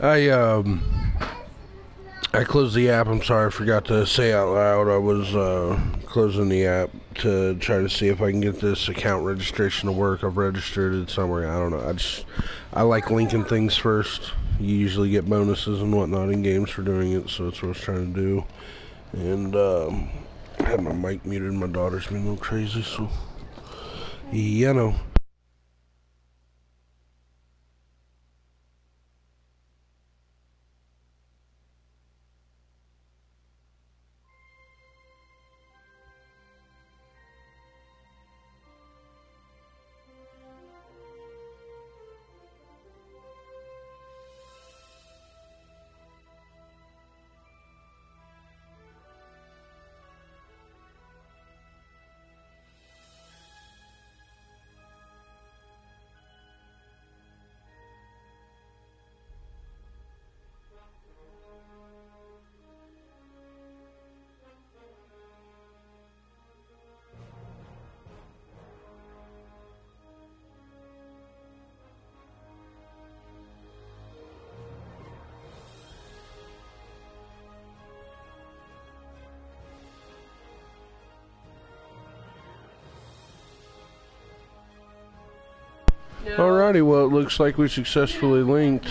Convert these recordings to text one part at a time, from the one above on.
I um I closed the app. I'm sorry, I forgot to say out loud. I was uh, closing the app to try to see if I can get this account registration to work. I've registered it somewhere. I don't know. I just I like linking things first. You usually get bonuses and whatnot in games for doing it, so that's what I was trying to do. And um, I had my mic muted. My daughter's been a little crazy, so you know. Alrighty, well, it looks like we successfully linked.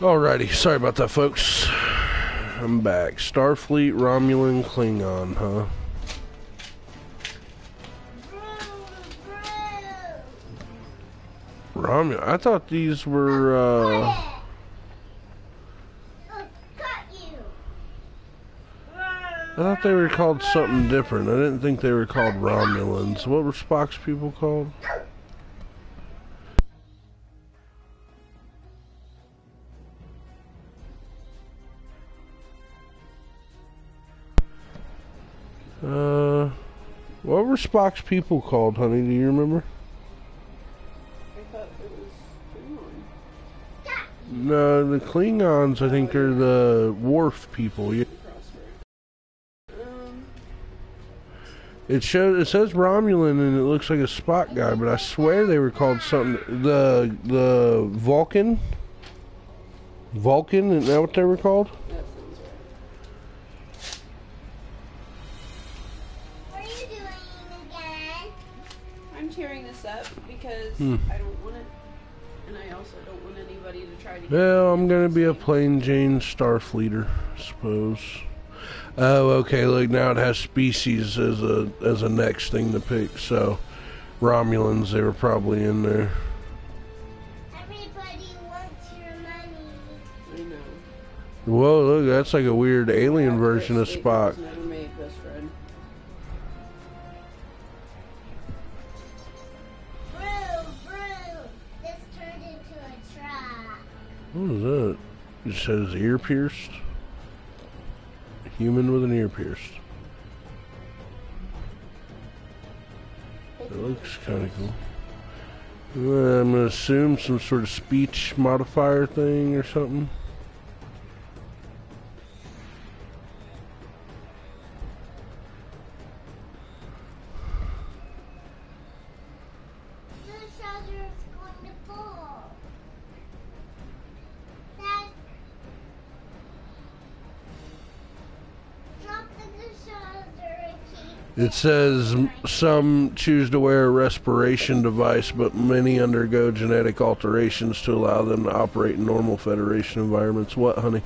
Alrighty, sorry about that, folks. I'm back. Starfleet, Romulan, Klingon, huh? Romulan. I thought these were. uh... I thought they were called something different. I didn't think they were called Romulans. What were Spock's people called? Spock's people called, honey? Do you remember? No, the Klingons, I think, are the Worf people. Yeah. It shows. It says Romulan, and it looks like a Spock guy, but I swear they were called something. The the Vulcan. Vulcan, isn't that what they were called? Hmm. I don't want it, and I also don't want anybody to try to. Well, I'm gonna be a plain Jane Starfleeter, I suppose. Oh, okay. Look, now it has species as a as a next thing to pick. So, Romulans, they were probably in there. Everybody wants your money. I know. Whoa, look, that's like a weird alien version of Chris Spock. Says ear pierced. Human with an ear pierced. It looks kind of cool. I'm gonna assume some sort of speech modifier thing or something. It says some choose to wear a respiration device, but many undergo genetic alterations to allow them to operate in normal Federation environments. What, honey?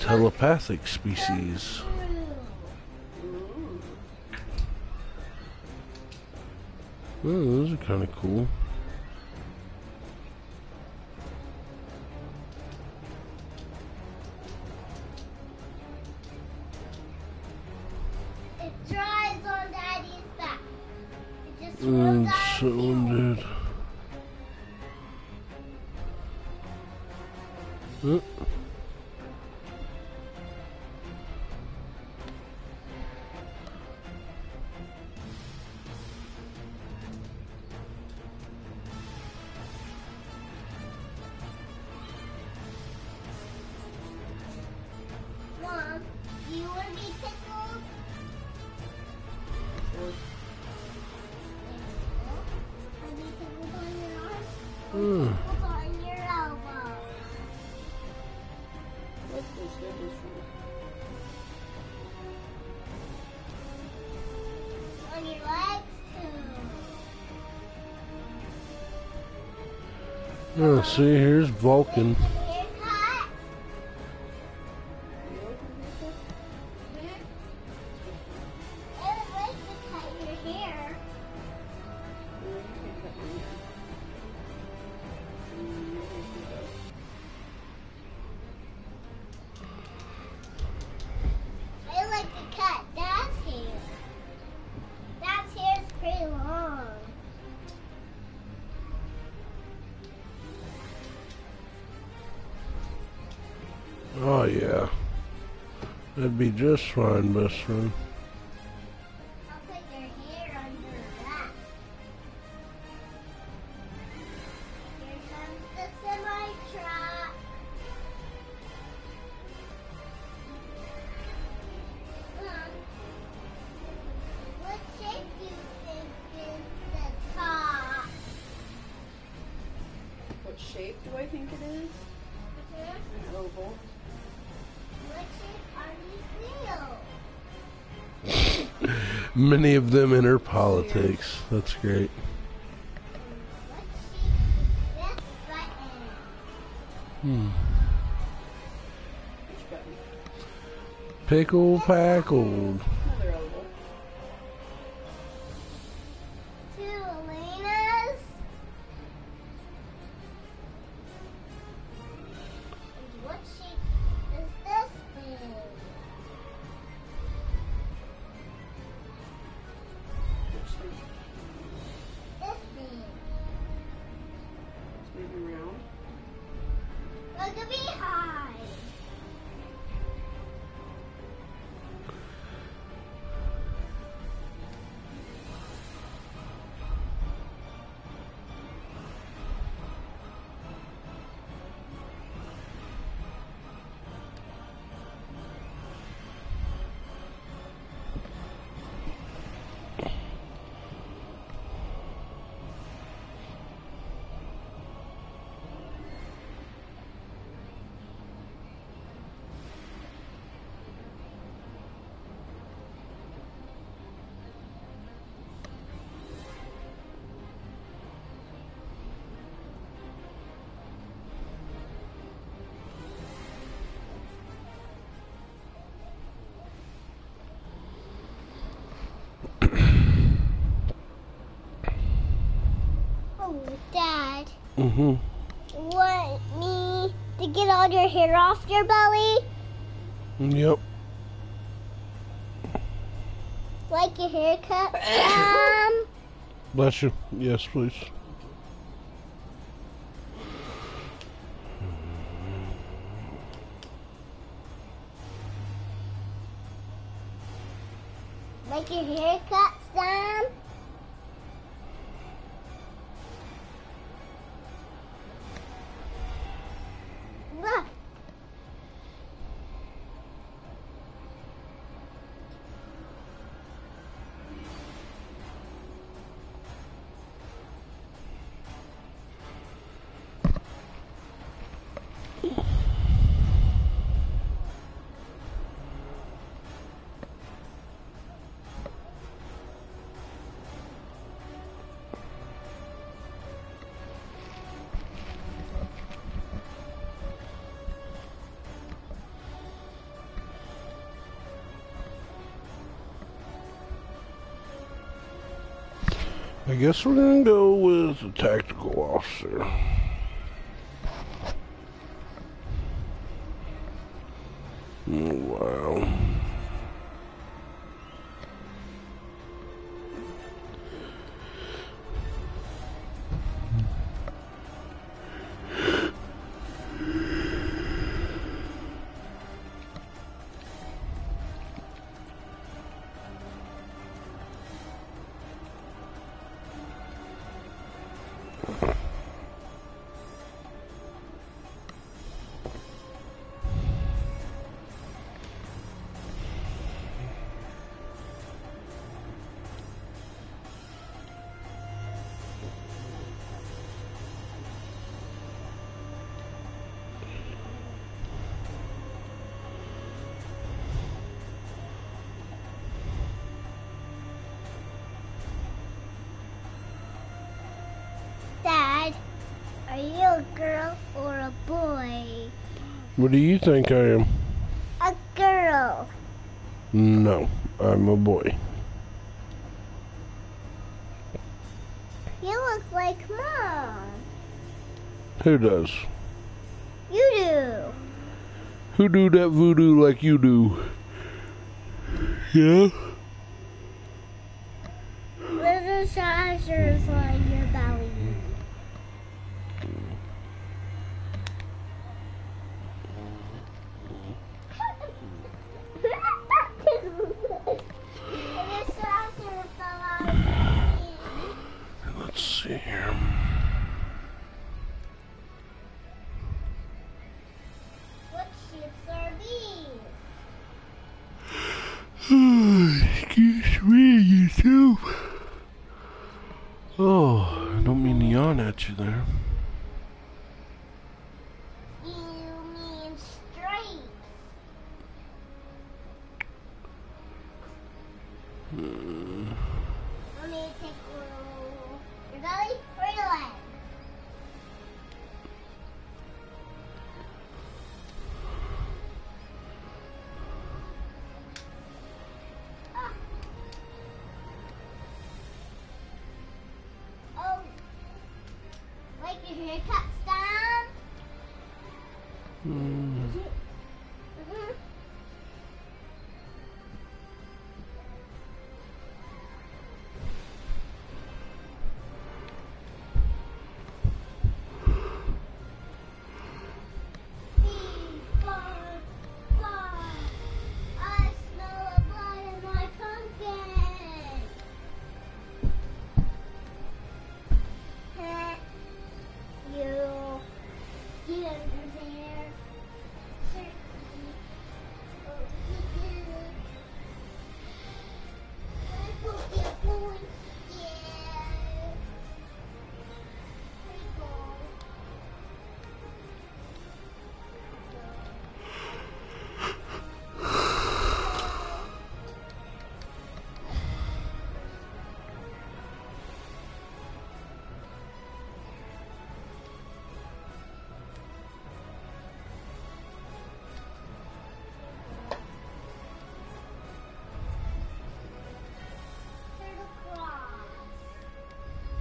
Telepathic species. Oh, those are kind of cool. Oh, see, here's Vulcan. Just fine, best friend. Politics. That's great. Hmm. Pickle packled. All your hair off your belly? Yep. Like your haircut? um, Bless you. Yes, please. I guess we're gonna go with the tactical officer. What do you think I am? A girl. No, I'm a boy. You look like mom. Who does? You do. Who do that voodoo like you do? Yeah?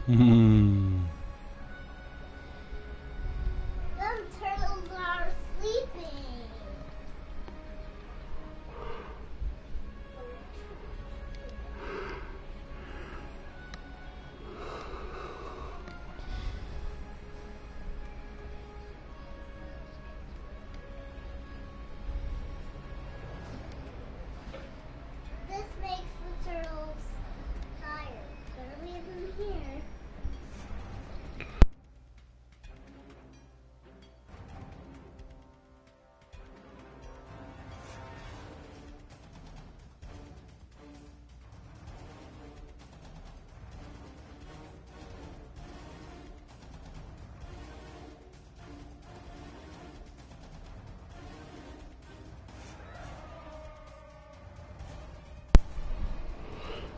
Hmm.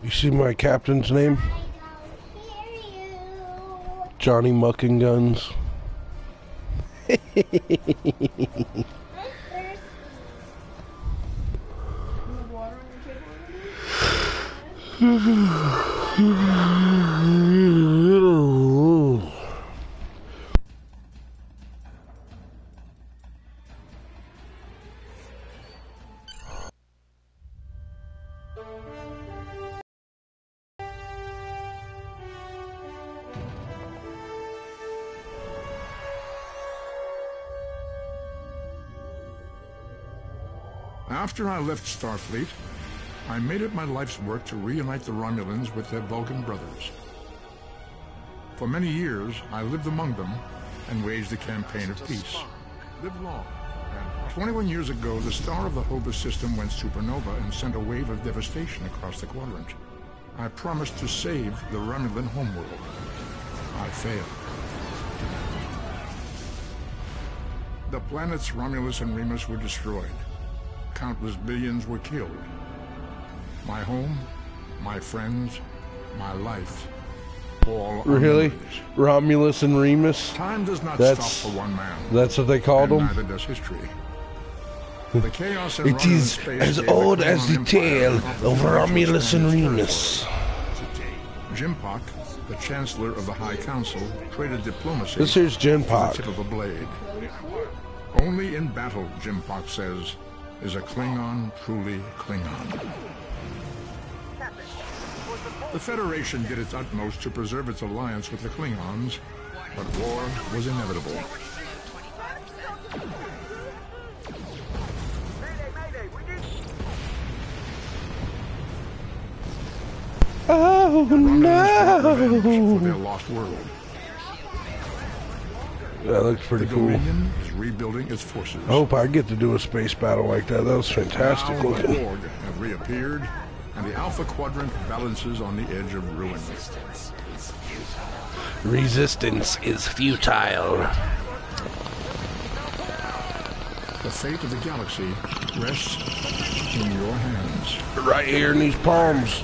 You see my captain's name? Johnny Mucking Guns. After I left Starfleet, I made it my life's work to reunite the Romulans with their Vulcan brothers. For many years, I lived among them and waged a campaign of peace. Live long. 21 years ago, the star of the Hobus system went supernova and sent a wave of devastation across the quadrant. I promised to save the Romulan homeworld. I failed. The planets Romulus and Remus were destroyed. Countless billions were killed. My home, my friends, my life, all Really? Romulus and Remus? Time does not That's- stop for one man. That's what they called them? neither does history. The chaos It is as old as the tale of Romulus and Remus. J'mpok, the Chancellor of the High Council, traded diplomacy This here's for the tip of a blade. Only in battle, J'mpok says, is a Klingon truly Klingon. The Federation did its utmost to preserve its alliance with the Klingons, but war was inevitable. Oh Romulans want revenge for no! Their lost world. That looks The pretty cool. Dominion is rebuilding its forces. I hope I get to do a space battle like that. That was fantastic Now the looking. Borg have reappeared, and the Alpha Quadrant balances on the edge of ruin. Resistance is futile. The fate of the galaxy rests in your hands. Right here in these palms.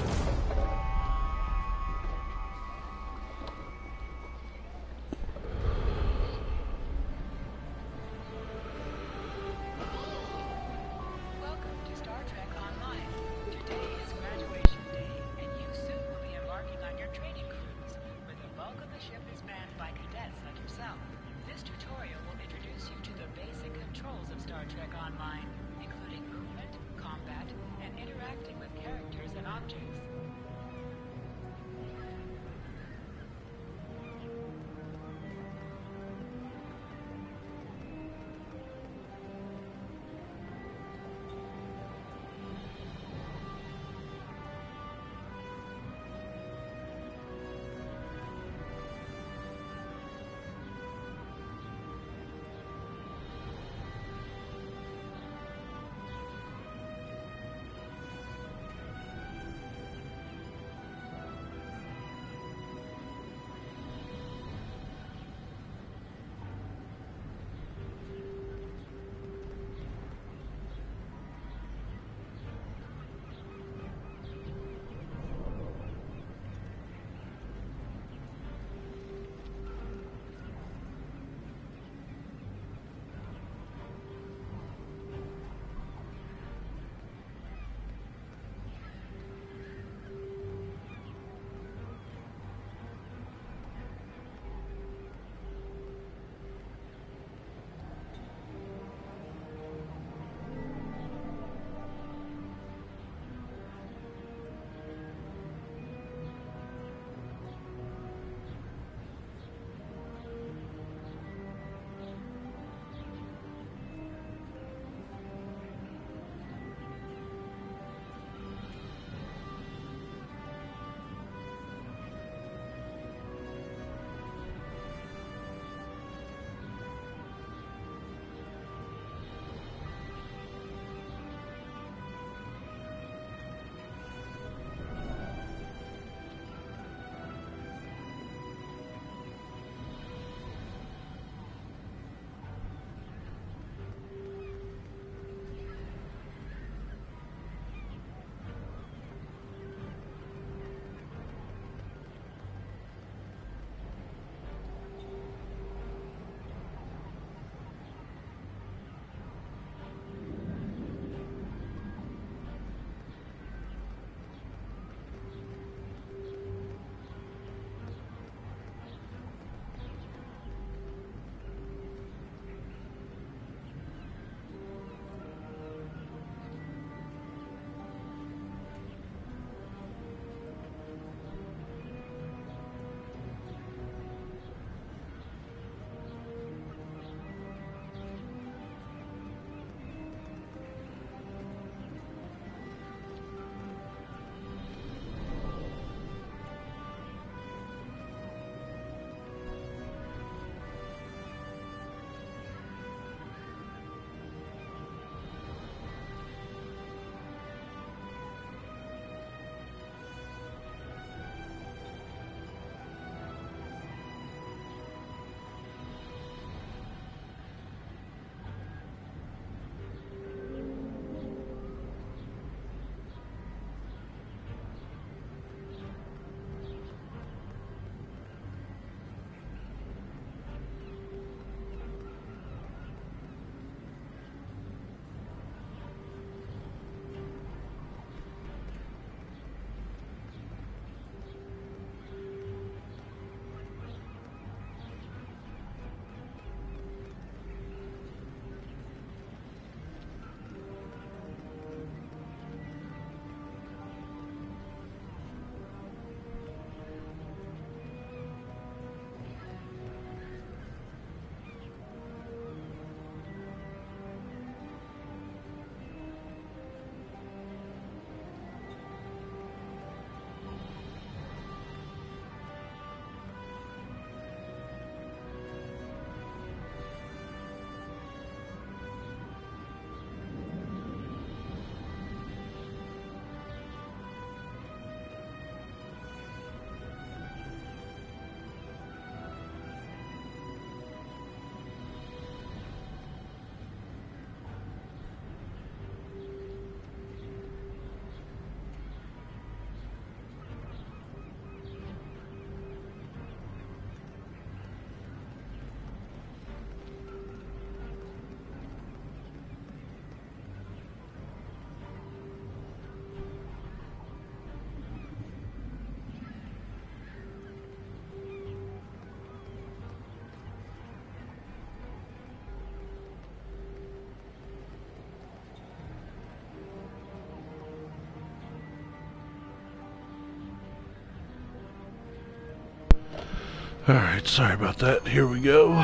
Alright, sorry about that. Here we go.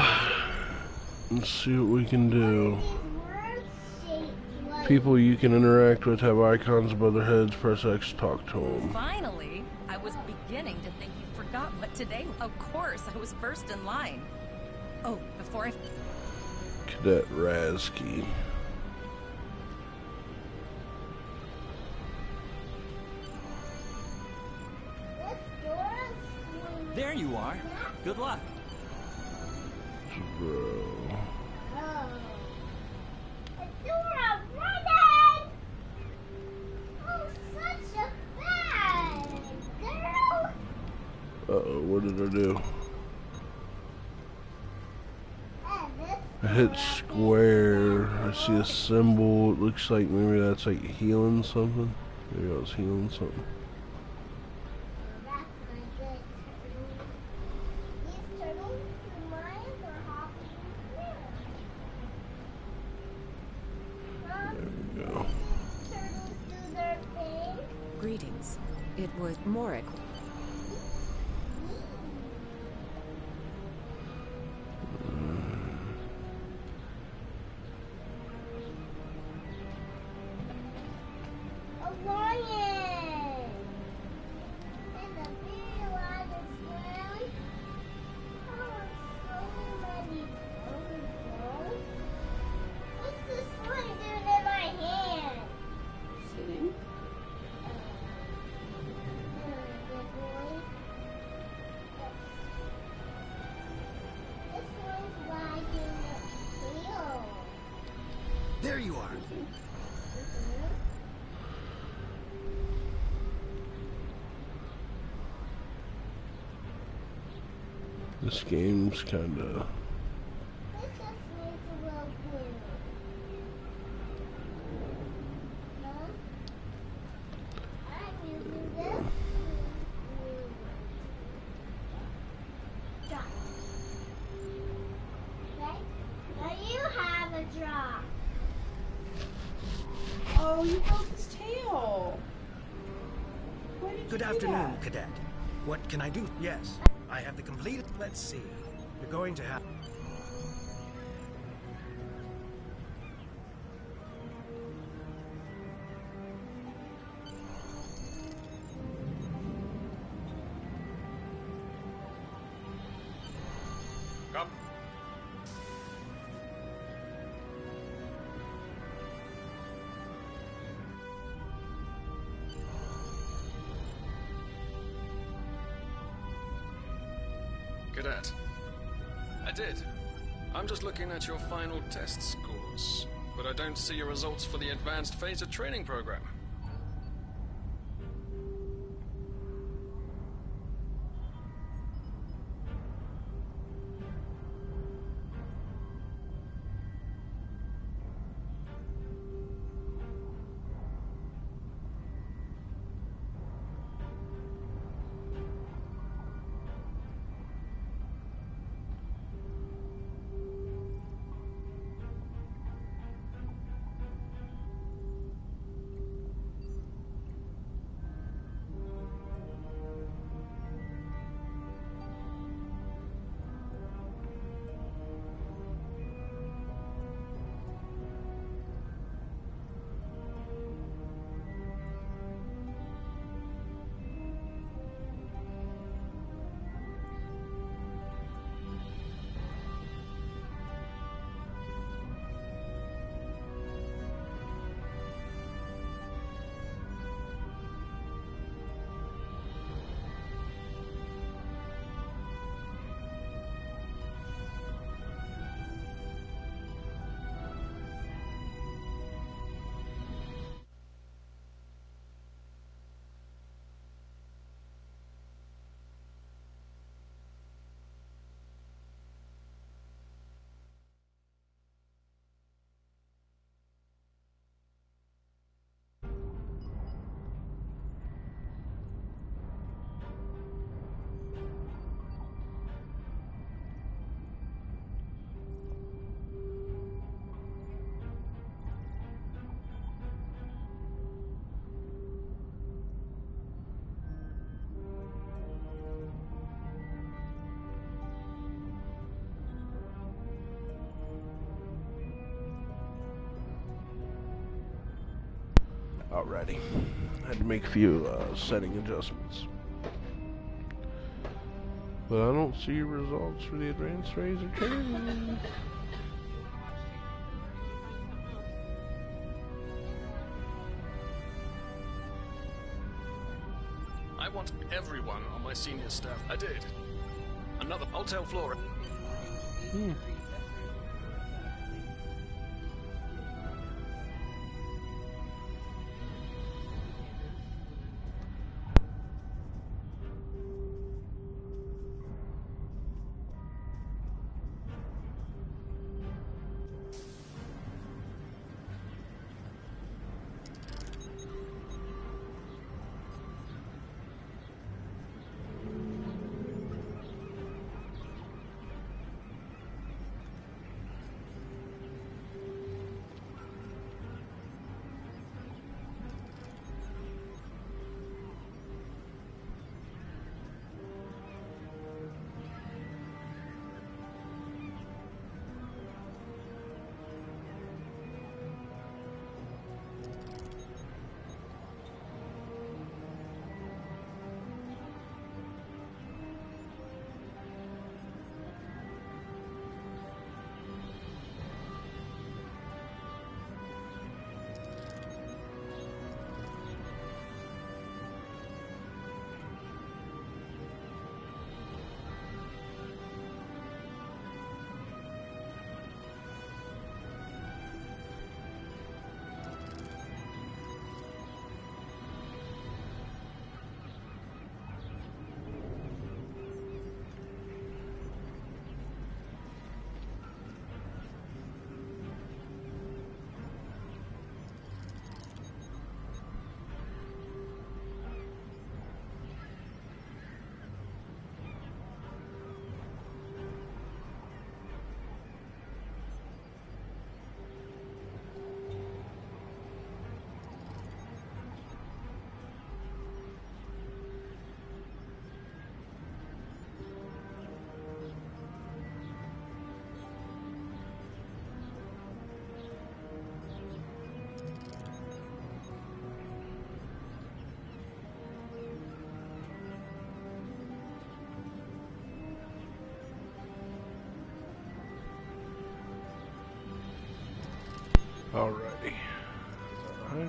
Let's see what we can do. People you can interact with have icons above their heads. Press X to talk to them. Finally, I was beginning to think you forgot what today. Of course, I was first in line. Oh, before I. Cadet Razky. Good luck. Bro. Oh! Uh oh, what did I do? I hit square. I see a symbol. It looks like maybe that's like healing something. Maybe I was healing something. Tail. Why did Good afternoon. Cadet. What can I do? Yes, going to have. Come. Cadet. Did. I'm just looking at your final test scores, but I don't see your results for the advanced phaser training program. Alrighty. Had to make a few uh, setting adjustments. But I don't see results for the advanced phaser training. I want everyone on my senior staff. I did. Another. I'll tell Flora. Hmm.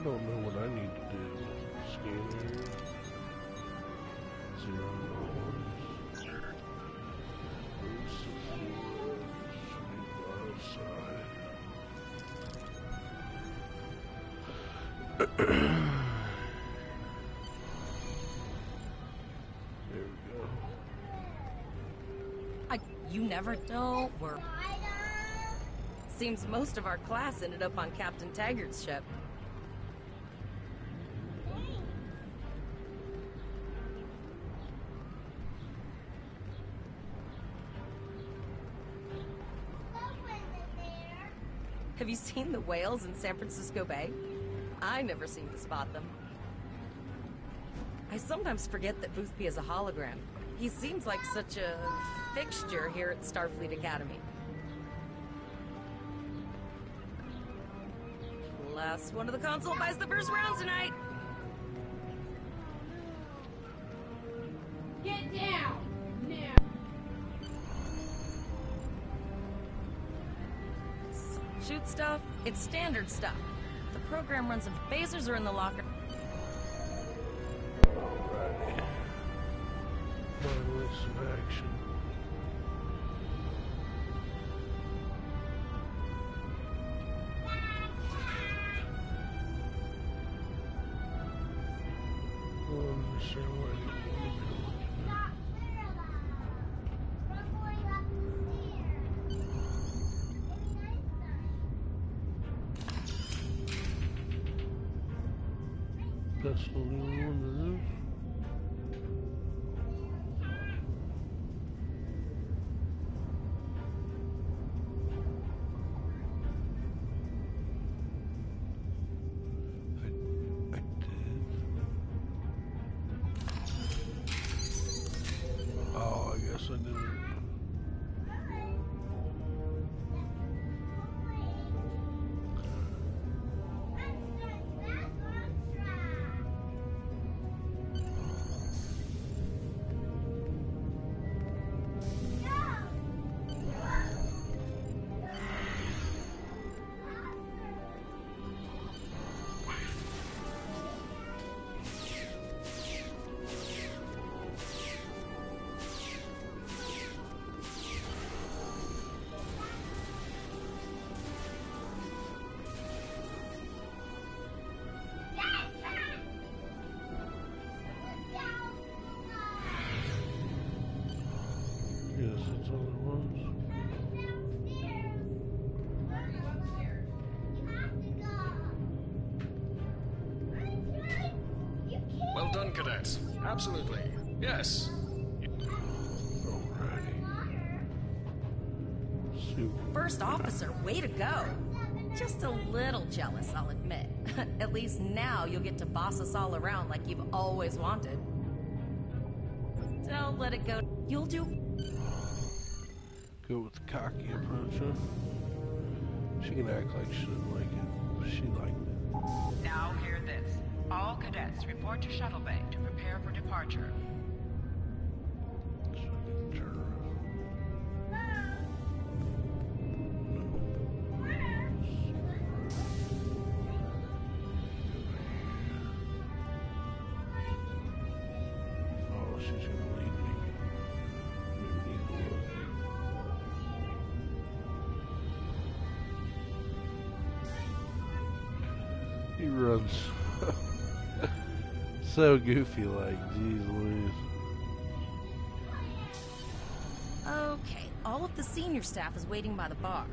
Don't know what I need to do. Scanner. Zero. There we go. I, you never don't worry. Seems most of our class ended up on Captain Taggart's ship. Whales in San Francisco Bay? I never seem to spot them. I sometimes forget that Boothby is a hologram. He seems like such a fixture here at Starfleet Academy. Last one of the console buys the first round tonight. It's standard stuff. The program runs of phasers are in the locker. Absolutely. Yes. First officer, way to go. Just a little jealous, I'll admit. At least now you'll get to boss us all around like you've always wanted. Don't let it go. You'll do. Go with the cocky approach, huh? She can act like she didn't like it. but She liked it. Now hear this. All cadets report to Shuttle Bay to prepare for departure. Turn so goofy like, jeez Louise. Okay, all of the senior staff is waiting by the bar.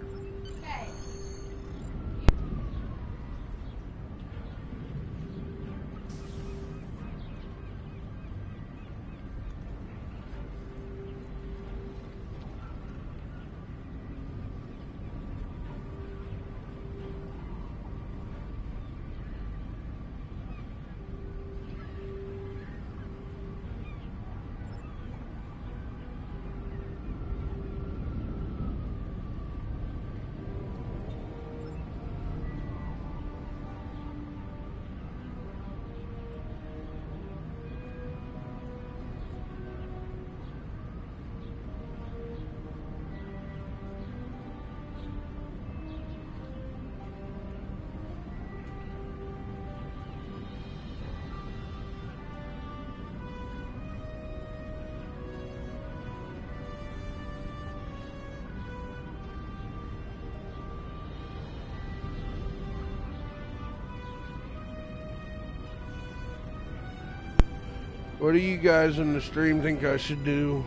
Do you guys in the stream think I should do?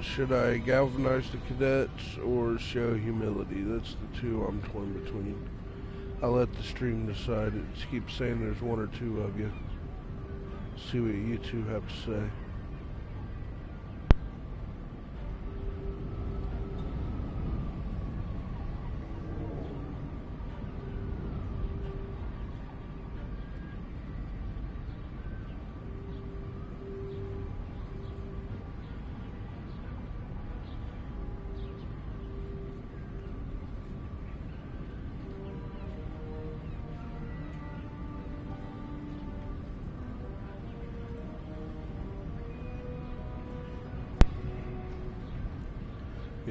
Should I galvanize the cadets or show humility? That's the two I'm torn between. I'll let the stream decide. It keeps saying there's one or two of you. See what you two have to say.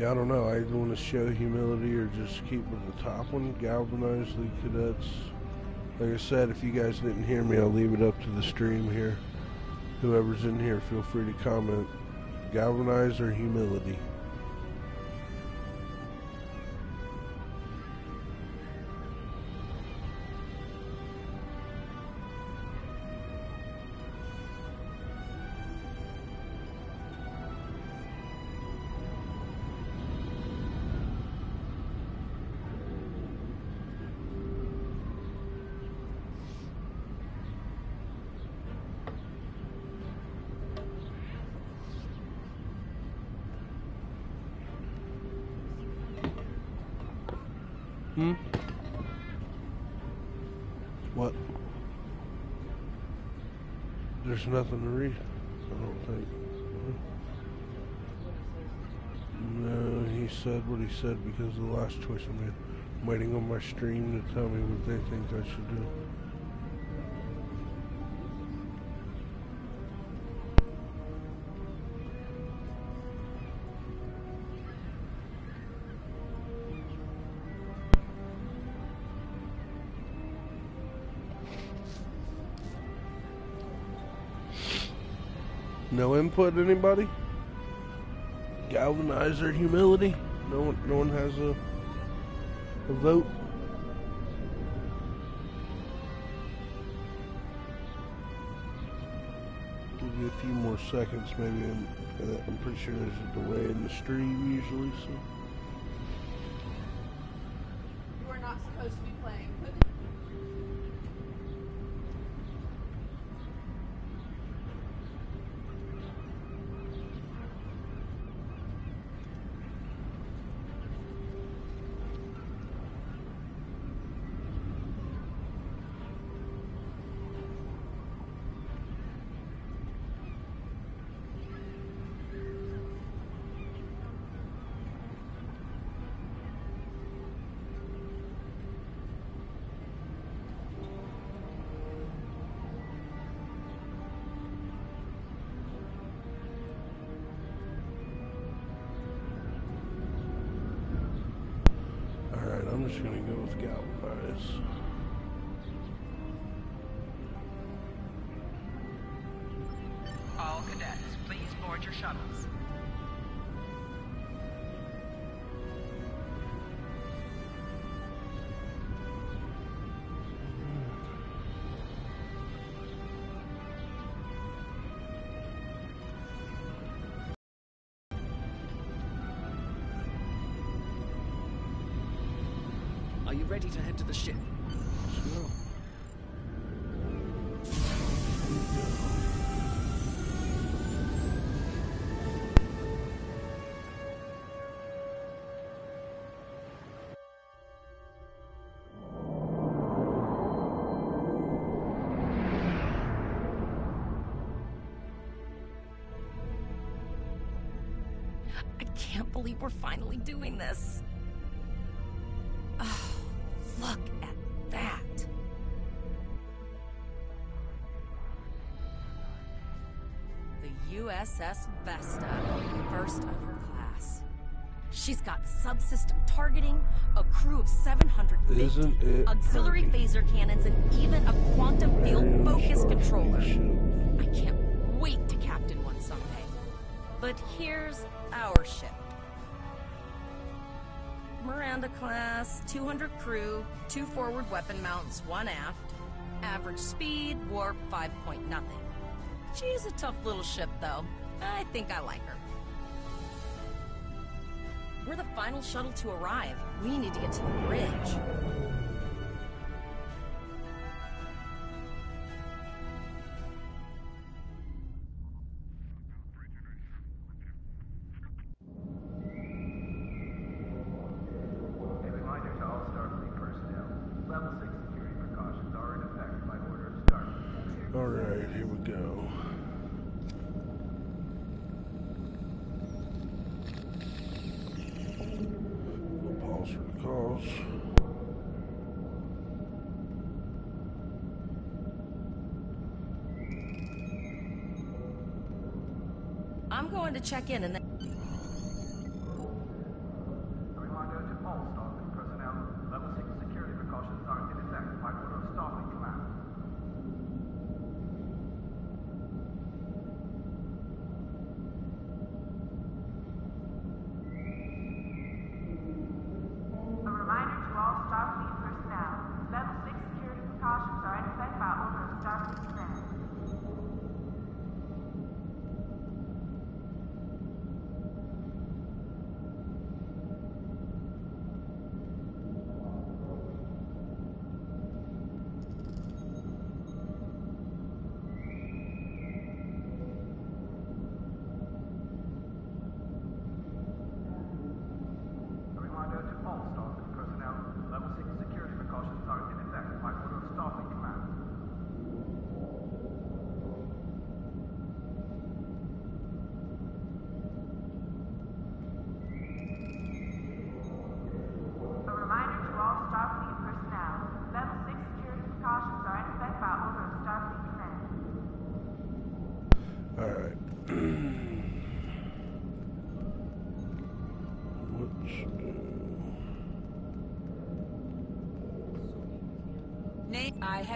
I don't know. I either want to show humility or just keep with the top one. Galvanize the cadets. Like I said, if you guys didn't hear me, I'll leave it up to the stream here. Whoever's in here, feel free to comment. Galvanize or humility. Nothing to read. I don't think. No, he said what he said because of the last choice I made. I'm waiting on my stream to tell me what they think I should do. Input, anybody? Galvanize their humility. No one, no one has a a vote. Give you a few more seconds, maybe. Uh, I'm pretty sure there's a delay in the stream usually, so. You are not supposed to be playing. Go with ready to head to the ship? Let's. I can't believe we're finally doing this. USS Vesta, first of her class. She's got subsystem targeting, a crew of 700 Isn't it auxiliary pretty? phaser cannons, and even a quantum field focus controller. I can't wait to captain one someday. But here's our ship. Miranda class, 200 crew, two forward weapon mounts, one aft. Average speed, warp 5 point nothing. She's a tough little ship, though. I think I like her. We're the final shuttle to arrive. We need to get to the bridge. Check in and then.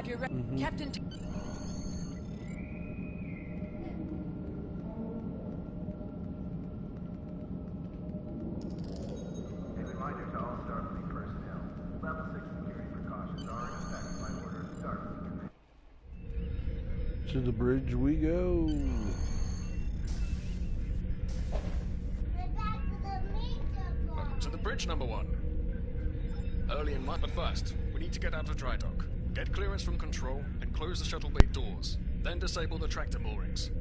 Mm-hmm. effect by order of Starfleet Command. To the bridge we go. To the to the bridge, number one. Early in my. But first, we need to get out of dry dock, get clearance from control, and close the shuttle bay doors. Then disable the tractor moorings.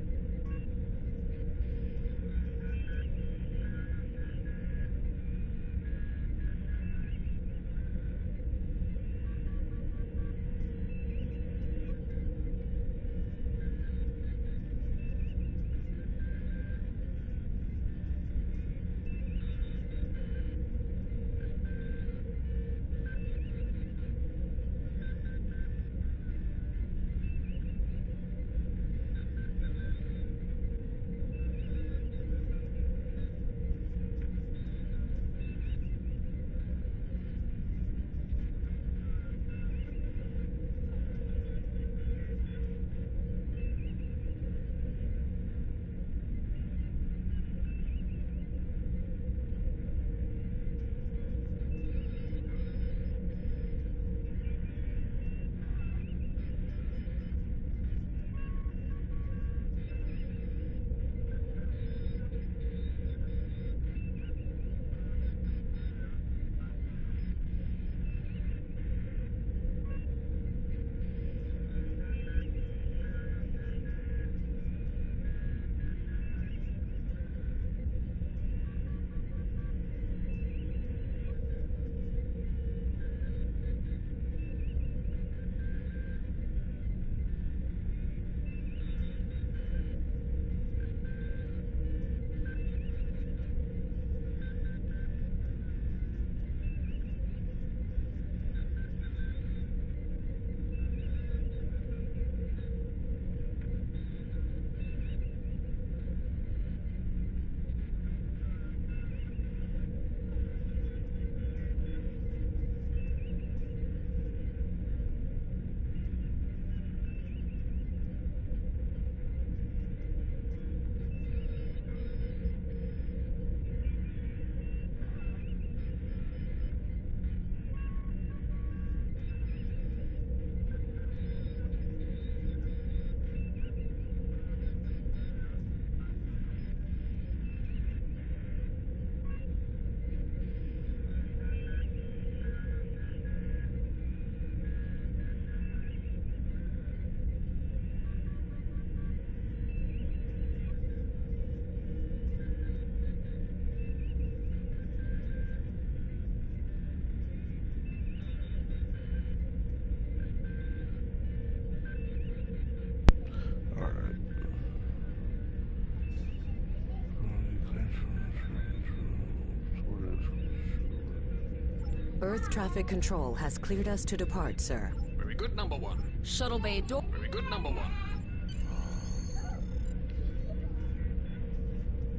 Traffic control has cleared us to depart, sir. Very good, number one. Shuttle bay door. Very good, number one.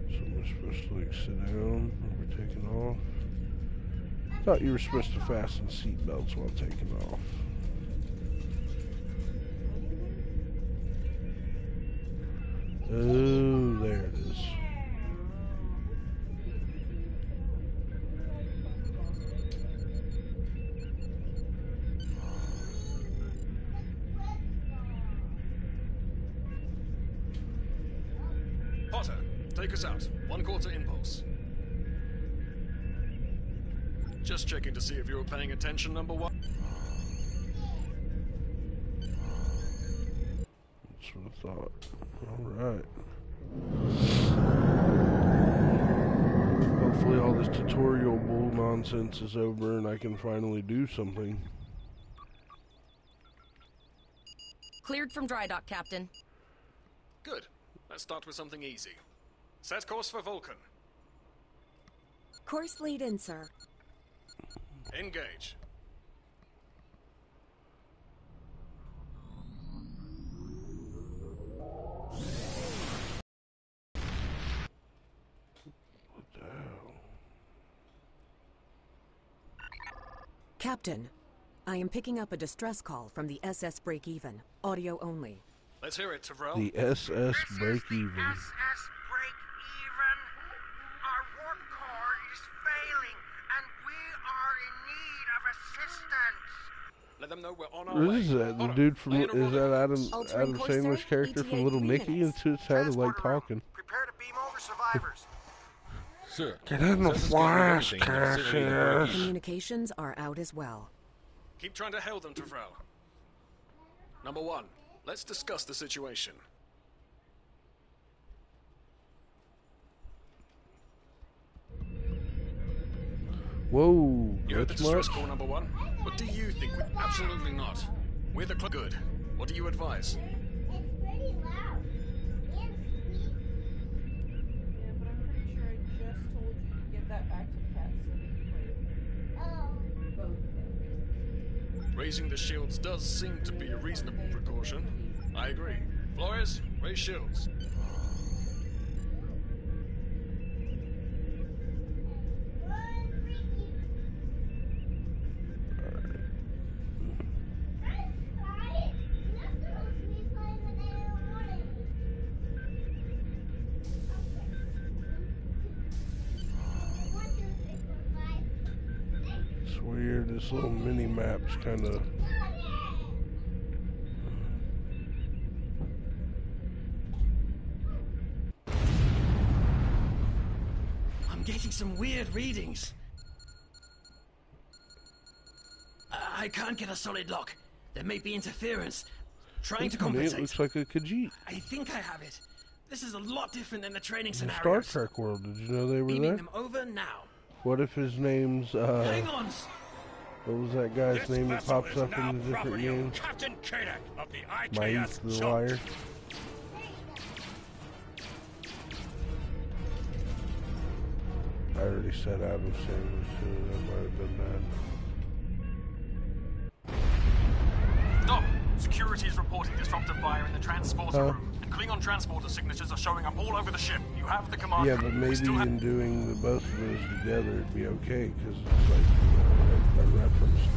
So am I supposed to like sit down when we're taking off? Thought you were supposed to fasten seatbelts while taking off. Oh, there it is. To see if you were paying attention, number one. That's what I thought. Alright. Hopefully all this tutorial bull nonsense is over and I can finally do something. Cleared from dry dock, Captain. Good. Let's start with something easy. Set course for Vulcan. Course lead in, sir. Engage. What the hell? Captain, I am picking up a distress call from the SS Break Even, audio only. Let's hear it, Tavrel. The SS break even. SS Let them know we're on our Who way. is that? The Potter, dude from lay in is that. Adam Altering Adam course, Sandler's character from Little three Nicky? minutes. It sounded like talking. Prepare to beam over survivors. Sir. Get in the flash, everything in the vicinity of Cassius. Communications are out as well. Keep trying to hail them, Tavrel. Number one, let's discuss the situation. Whoa, You heard the that's distress much? call, number one. What do you think? we- Absolutely not. We're the good. What do you advise? Raising the shields does seem to be a reasonable precaution. I agree. Flores, raise shields. This little mini map's kind of. I'm getting some weird readings. I can't get a solid lock. There may be interference. Trying to compensate. It looks like a Khajiit. I think I have it. This is a lot different than the training In Star. Trek world, did you know they were Beaming there? them over now. What if his name's uh? Hang on. What was that guy's name that pops up in the different games? Captain Kadak of the Mike IKS the Zone. Liar. I already said Adam Sandler, so that might have been bad. Stop! Security is reporting disruptive fire in the transporter Huh? room. Klingon transporter signatures are showing up all over the ship. You have the command. Yeah, but maybe in doing the both of those together, it'd be okay because it's like you know, a, a reference. To,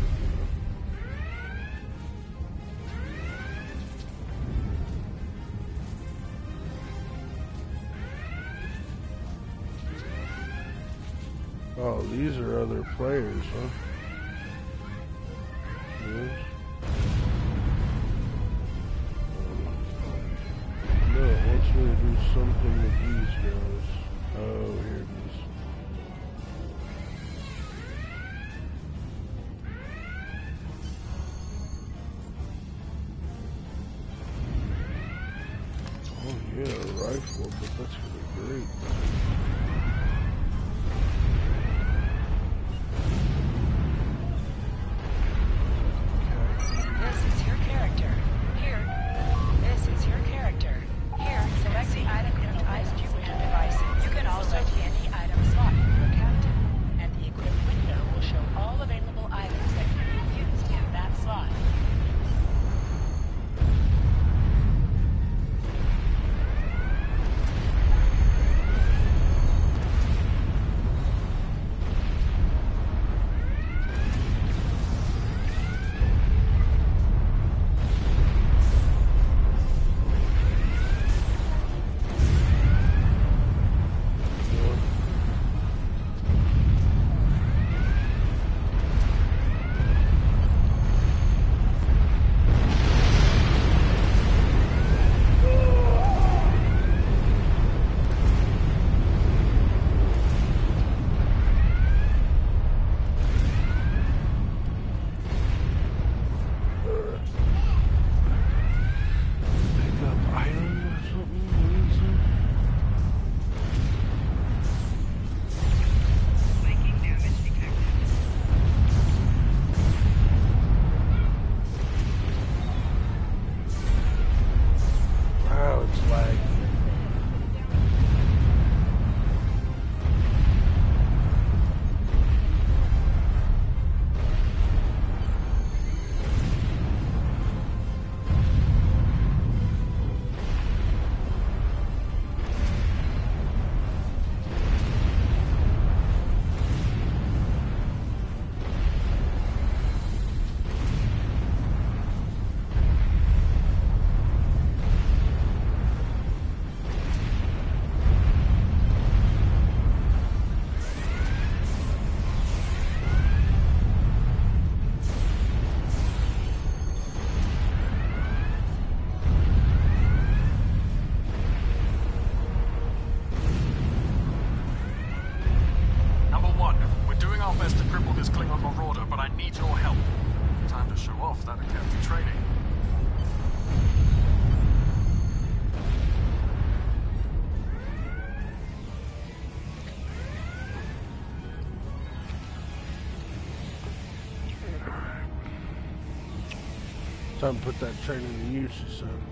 you know. Oh, these are other players, huh? Yes. Do something with these guys. Oh, here it is. Oh yeah, a rifle, but that's gonna be great. To put that training to use, son.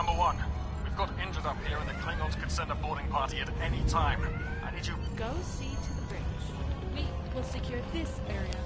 Number one, we've got injured up here and the Klingons could send a boarding party at any time. I need you... Go see to the bridge. We will secure this area.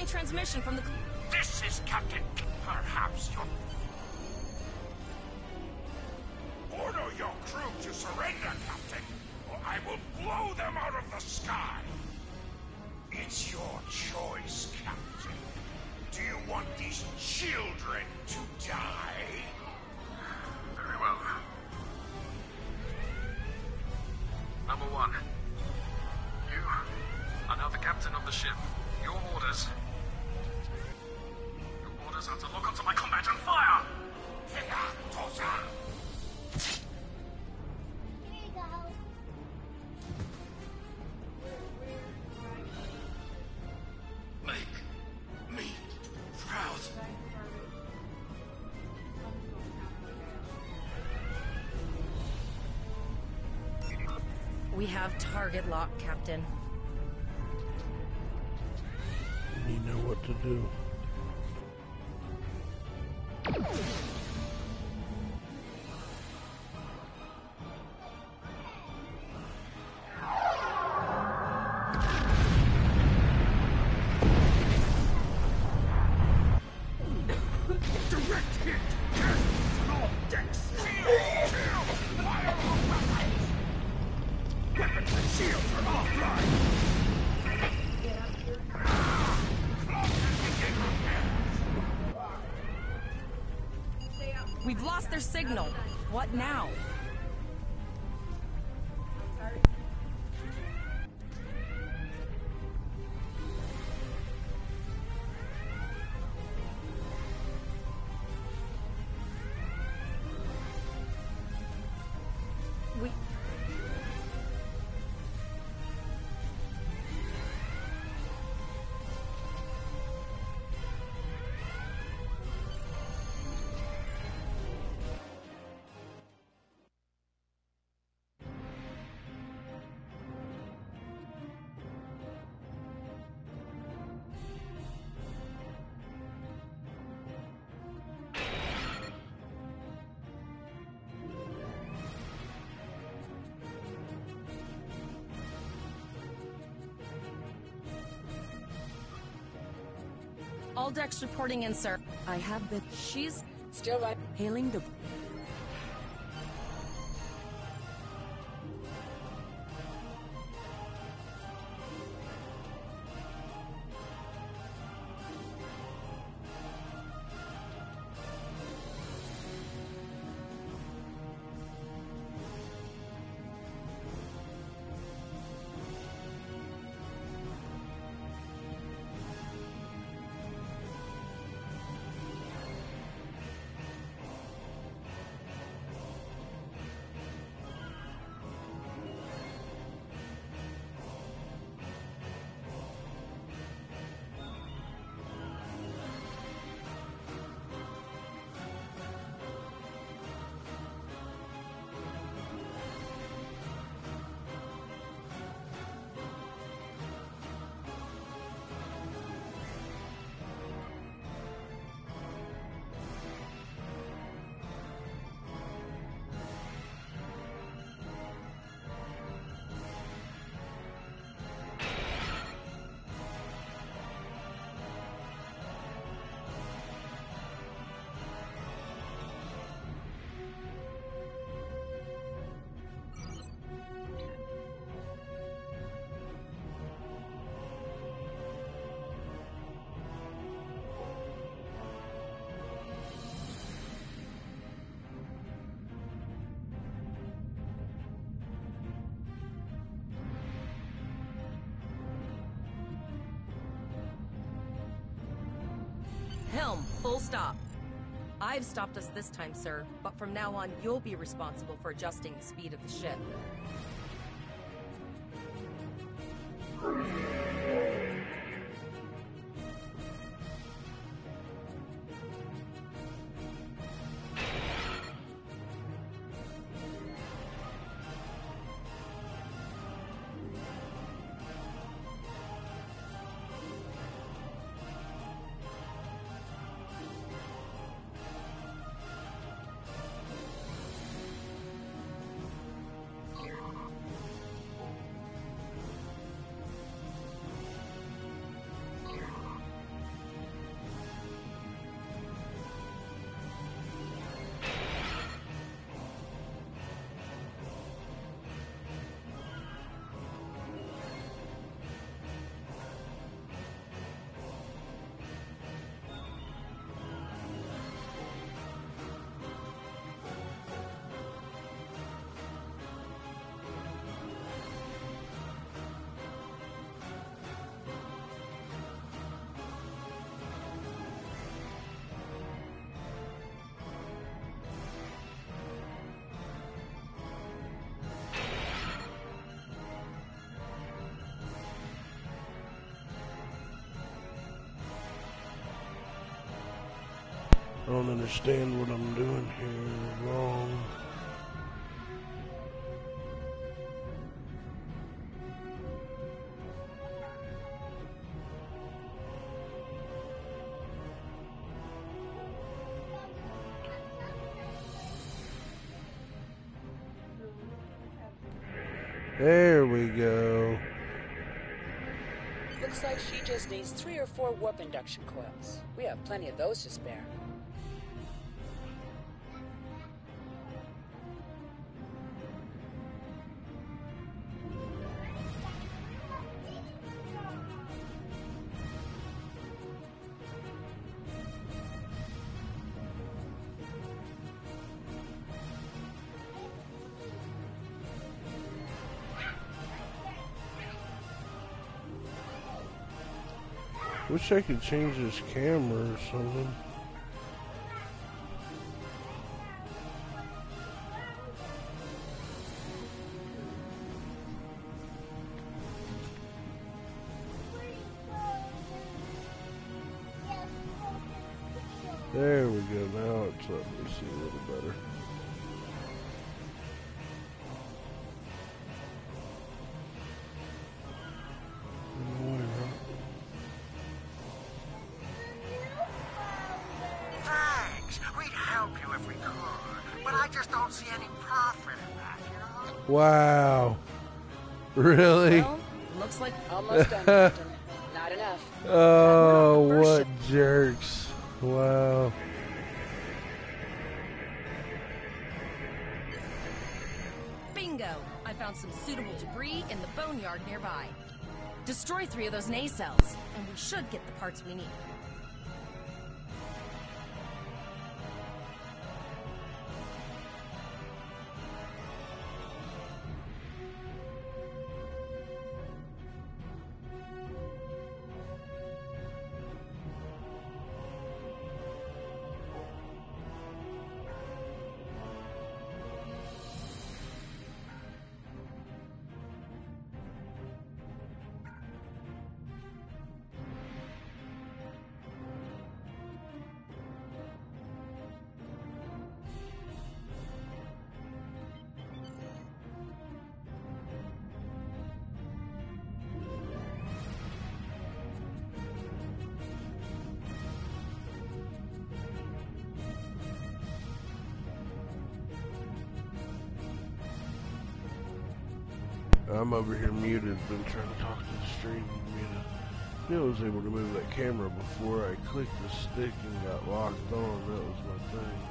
Incoming transmission from the. This is Captain. Perhaps your. We have target lock, Captain. You know what to do. All decks reporting in, sir. I have been She's Still right. hailing the. I've stopped us this time, sir, but from now on, you'll be responsible for adjusting the speed of the ship. I don't understand what I'm doing here. Wrong. There we go. Looks like she just needs three or four warp induction coils. We have plenty of those to spare. Wish I could change this camera or something. There we go. Now it's letting me see a little better. Wow. Really? Well, looks like almost done, Captain. Not enough. Oh, what jerks. Wow. Bingo! I found some suitable debris in the boneyard nearby. Destroy three of those nacelles, and we should get the parts we need. Been trying to talk to the stream knew I was able to move that camera before I clicked the stick and got locked on. That was my thing.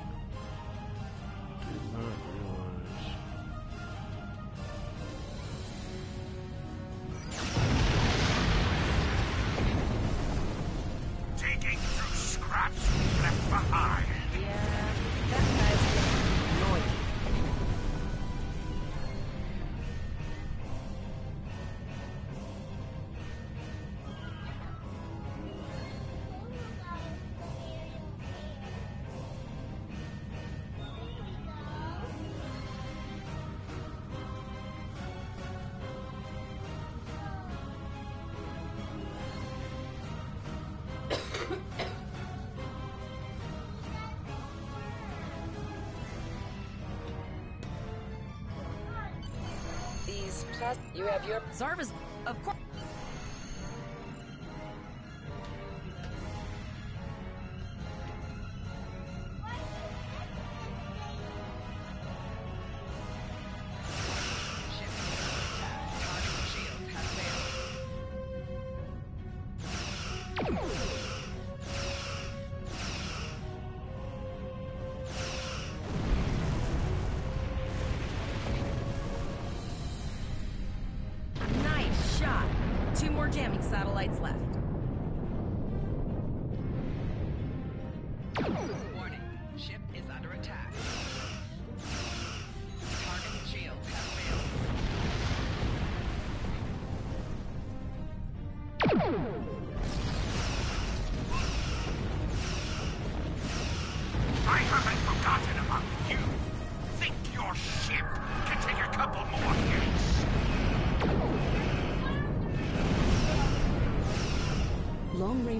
You have your Zarva's,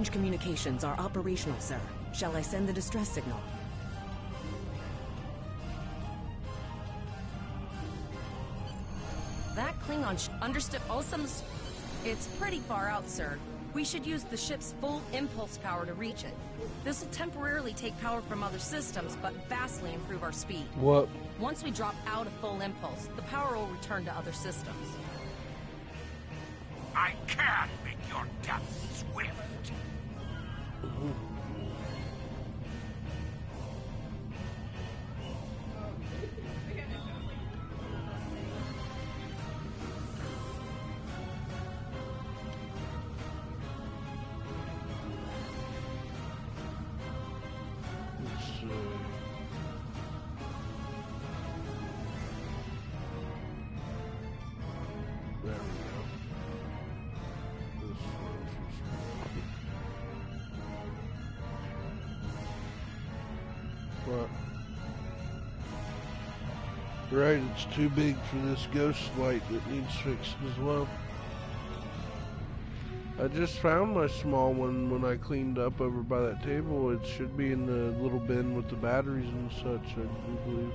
range communications are operational, sir. Shall I send the distress signal? That Klingon understood Osam's. It's pretty far out, sir. We should use the ship's full impulse power to reach it. This will temporarily take power from other systems, but vastly improve our speed. What? Once we drop out of full impulse, the power will return to other systems. I can make your death it's too big for this ghost light that needs fixed as well. I just found my small one when I cleaned up over by that table. It should be in the little bin with the batteries and such, I do believe.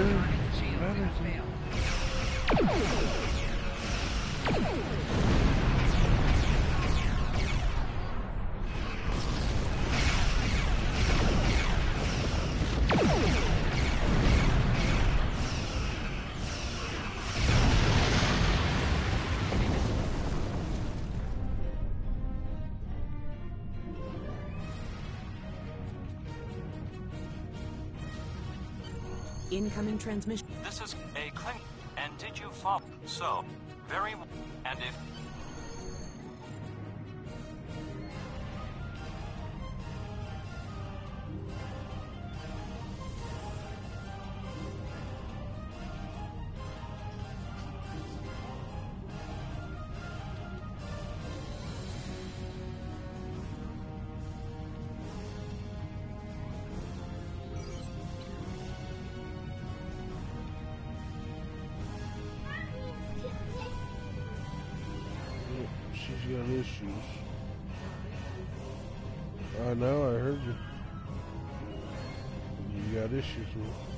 Amen. Incoming transmission. This is a Kling. And did you follow? So, got issues. I know, I heard you. You got issues with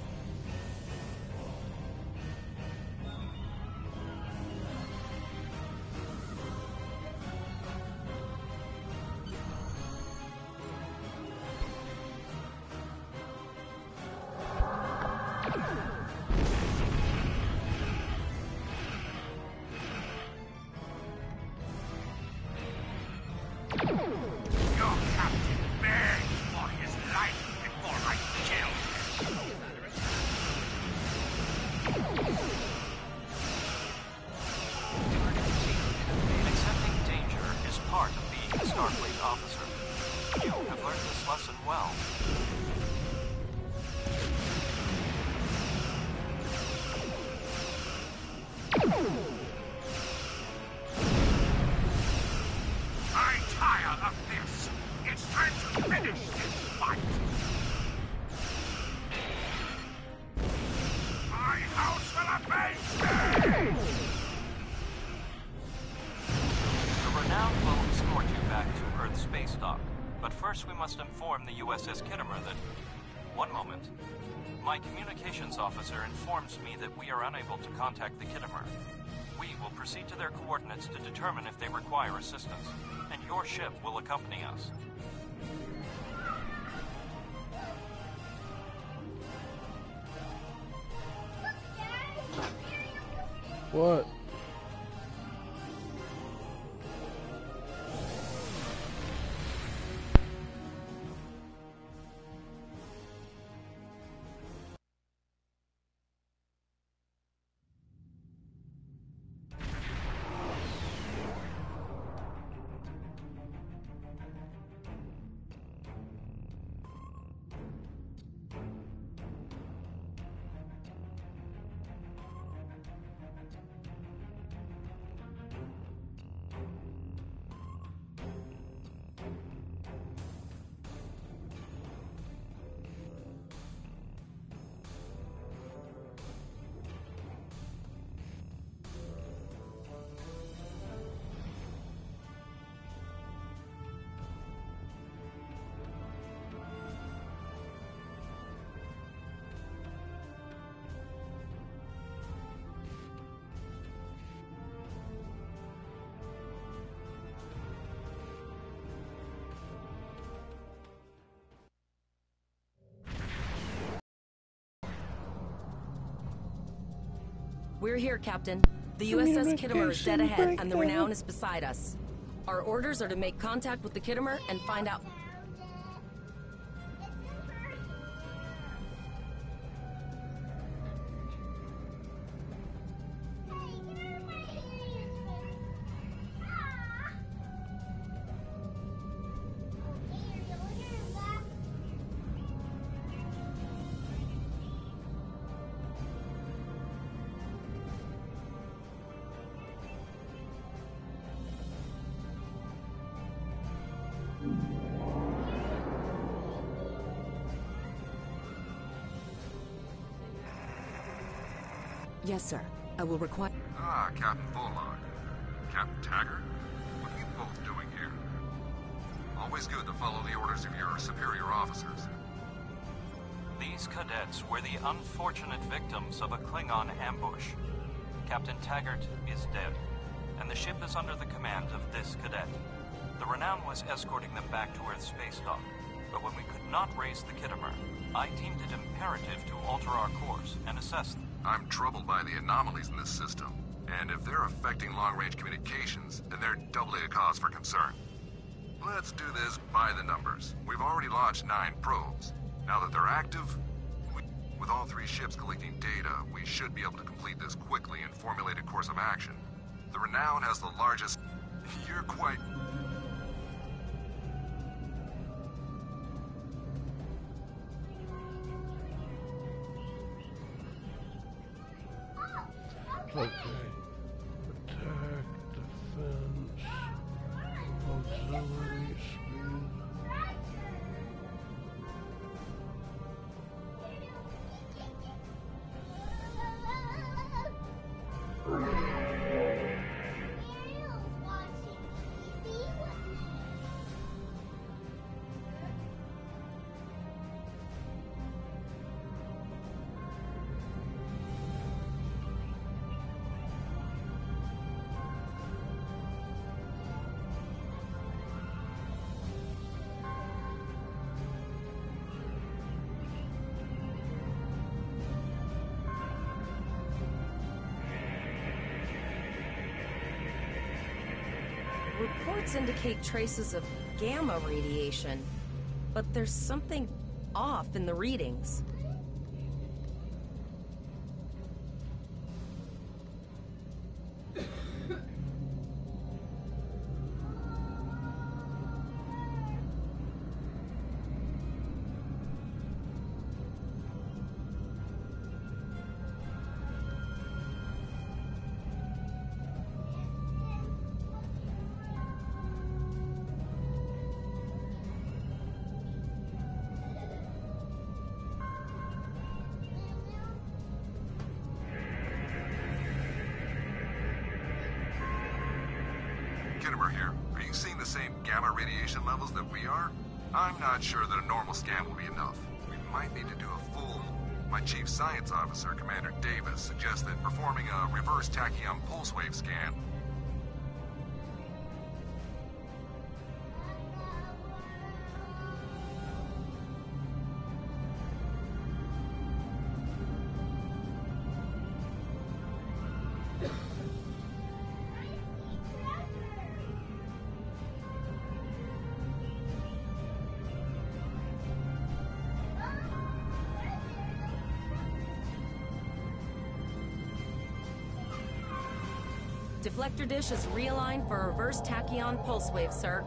communications officer informs me that we are unable to contact the Khitomer. We will proceed to their coordinates to determine if they require assistance, and your ship will accompany us. What? We're here, Captain. The USS Khitomer is dead ahead, and the Renown is beside us. Our orders are to make contact with the Khitomer and find out. Yes, sir. I will require. Ah, Captain Bullock. Captain Taggart? What are you both doing here? Always good to follow the orders of your superior officers. These cadets were the unfortunate victims of a Klingon ambush. Captain Taggart is dead, and the ship is under the command of this cadet. The Renown was escorting them back to Earth's space dock, but when we could not raise the Khitomer, I deemed it imperative to alter our course and assess them. I'm troubled by the anomalies in this system, and if they're affecting long-range communications, then they're doubly a cause for concern. Let's do this by the numbers. We've already launched nine probes. Now that they're active, we, with all three ships collecting data, we should be able to complete this quickly and formulate a course of action. The Renown has the largest... You're quite... indicate traces of gamma radiation, but there's something off in the readings. Deflector dish is realigned for reverse tachyon pulse wave, sir.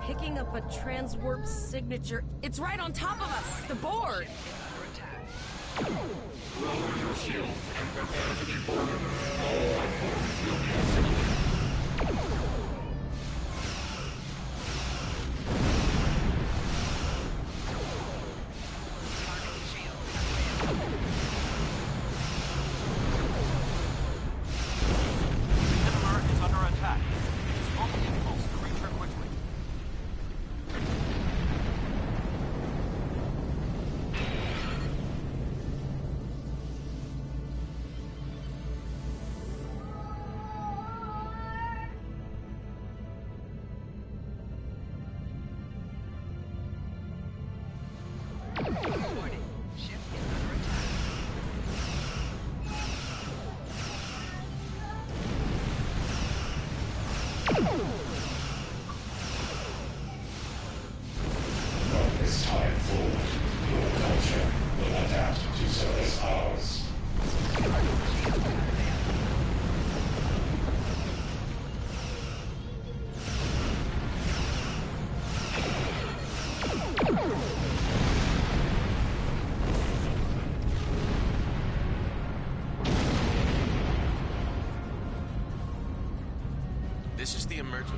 Picking up a transwarp signature. It's right on top of us! The board! Khitomer is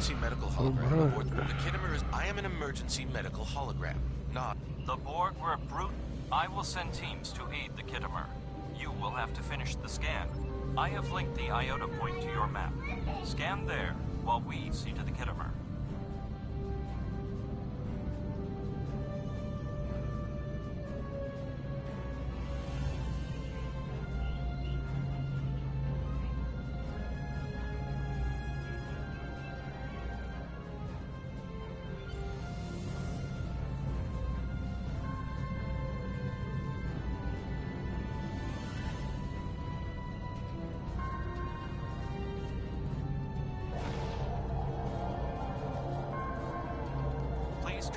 emergency medical hologram. aboard The Khitomer is. I am an emergency medical hologram, not. The Borg were brute. I will send teams to aid the Khitomer. You will have to finish the scan. I have linked the iota point to your map. Scan there while we see to the Khitomer.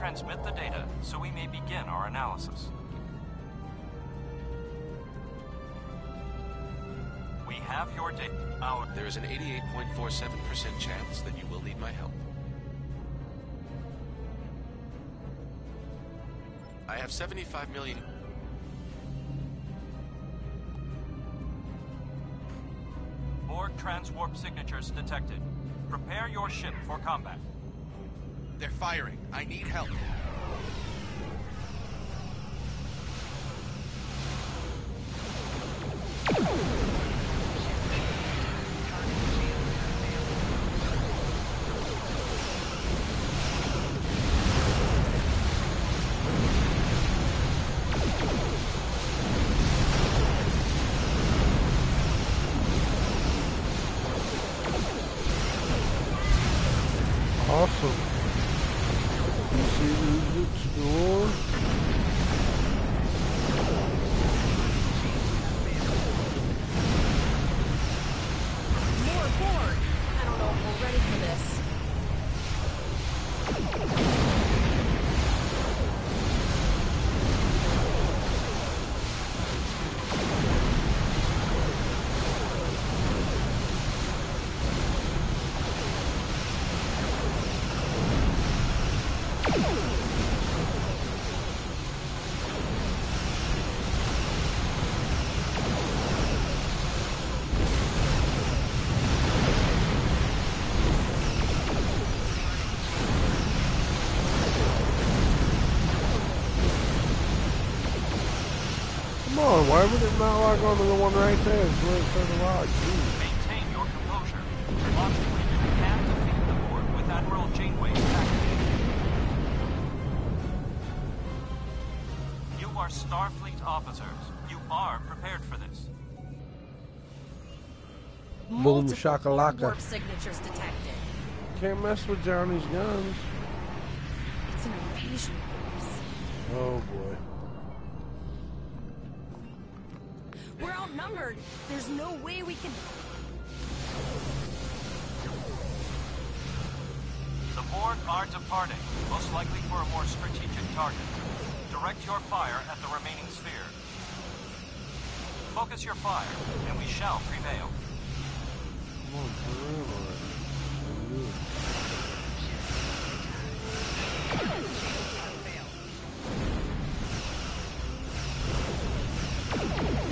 Transmit the data so we may begin our analysis. We have your data. Our There is an 88.47% chance that you will need my help. I have 75 million. Borg transwarp signatures detected. Prepare your ship for combat. They're firing. I need help. You why would it not lock onto the one right there? It's where it said to lock. Jeez. Maintain your composure. Logically, you can defeat the Borg with Admiral Janeway's tactics. You are Starfleet officers. You are prepared for this. Boom Multiple shakalaka. warp signatures detected. Can't mess with Johnny's guns. It's an invasion force. Oh boy. Outnumbered. There's no way we can. The Borg are departing, most likely for a more strategic target. Direct your fire at the remaining sphere. Focus your fire, and we shall prevail.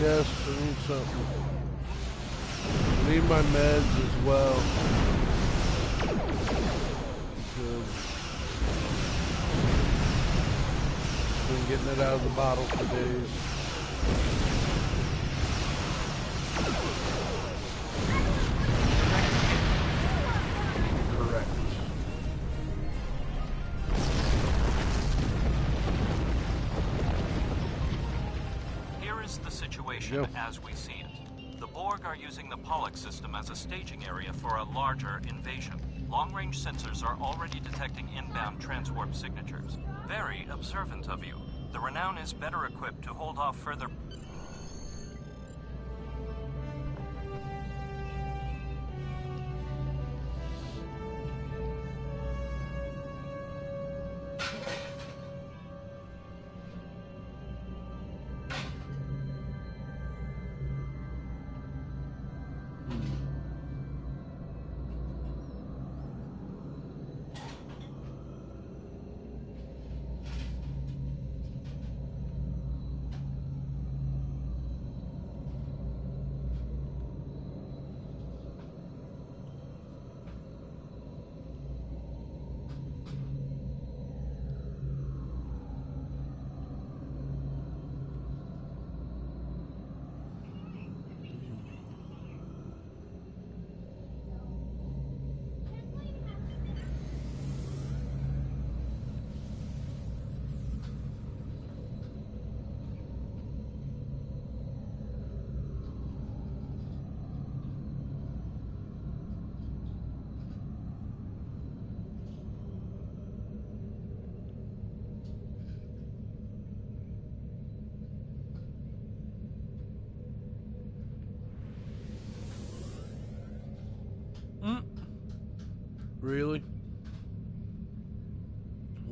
Yes, I need something. I need my meds as well. Been getting it out of the bottle for days. Situation as we see it. The Borg are using the Pollux system as a staging area for a larger invasion. Long-range sensors are already detecting inbound transwarp signatures. Very observant of you. The Renown is better equipped to hold off further...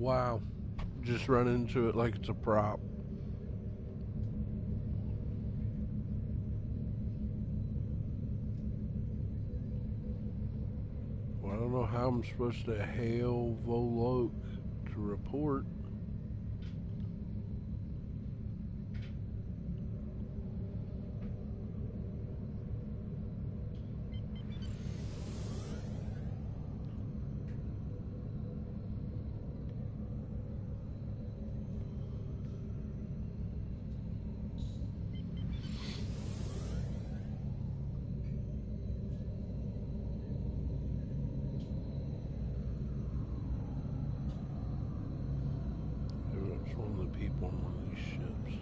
Wow. Just run into it like it's a prop. Well, I don't know how I'm supposed to hail Volok to report. Maybe it's one of the people on one of these ships.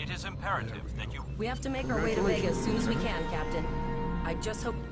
It is imperative that you... We have to make our way to Vega as soon as we can, Captain. I just hope.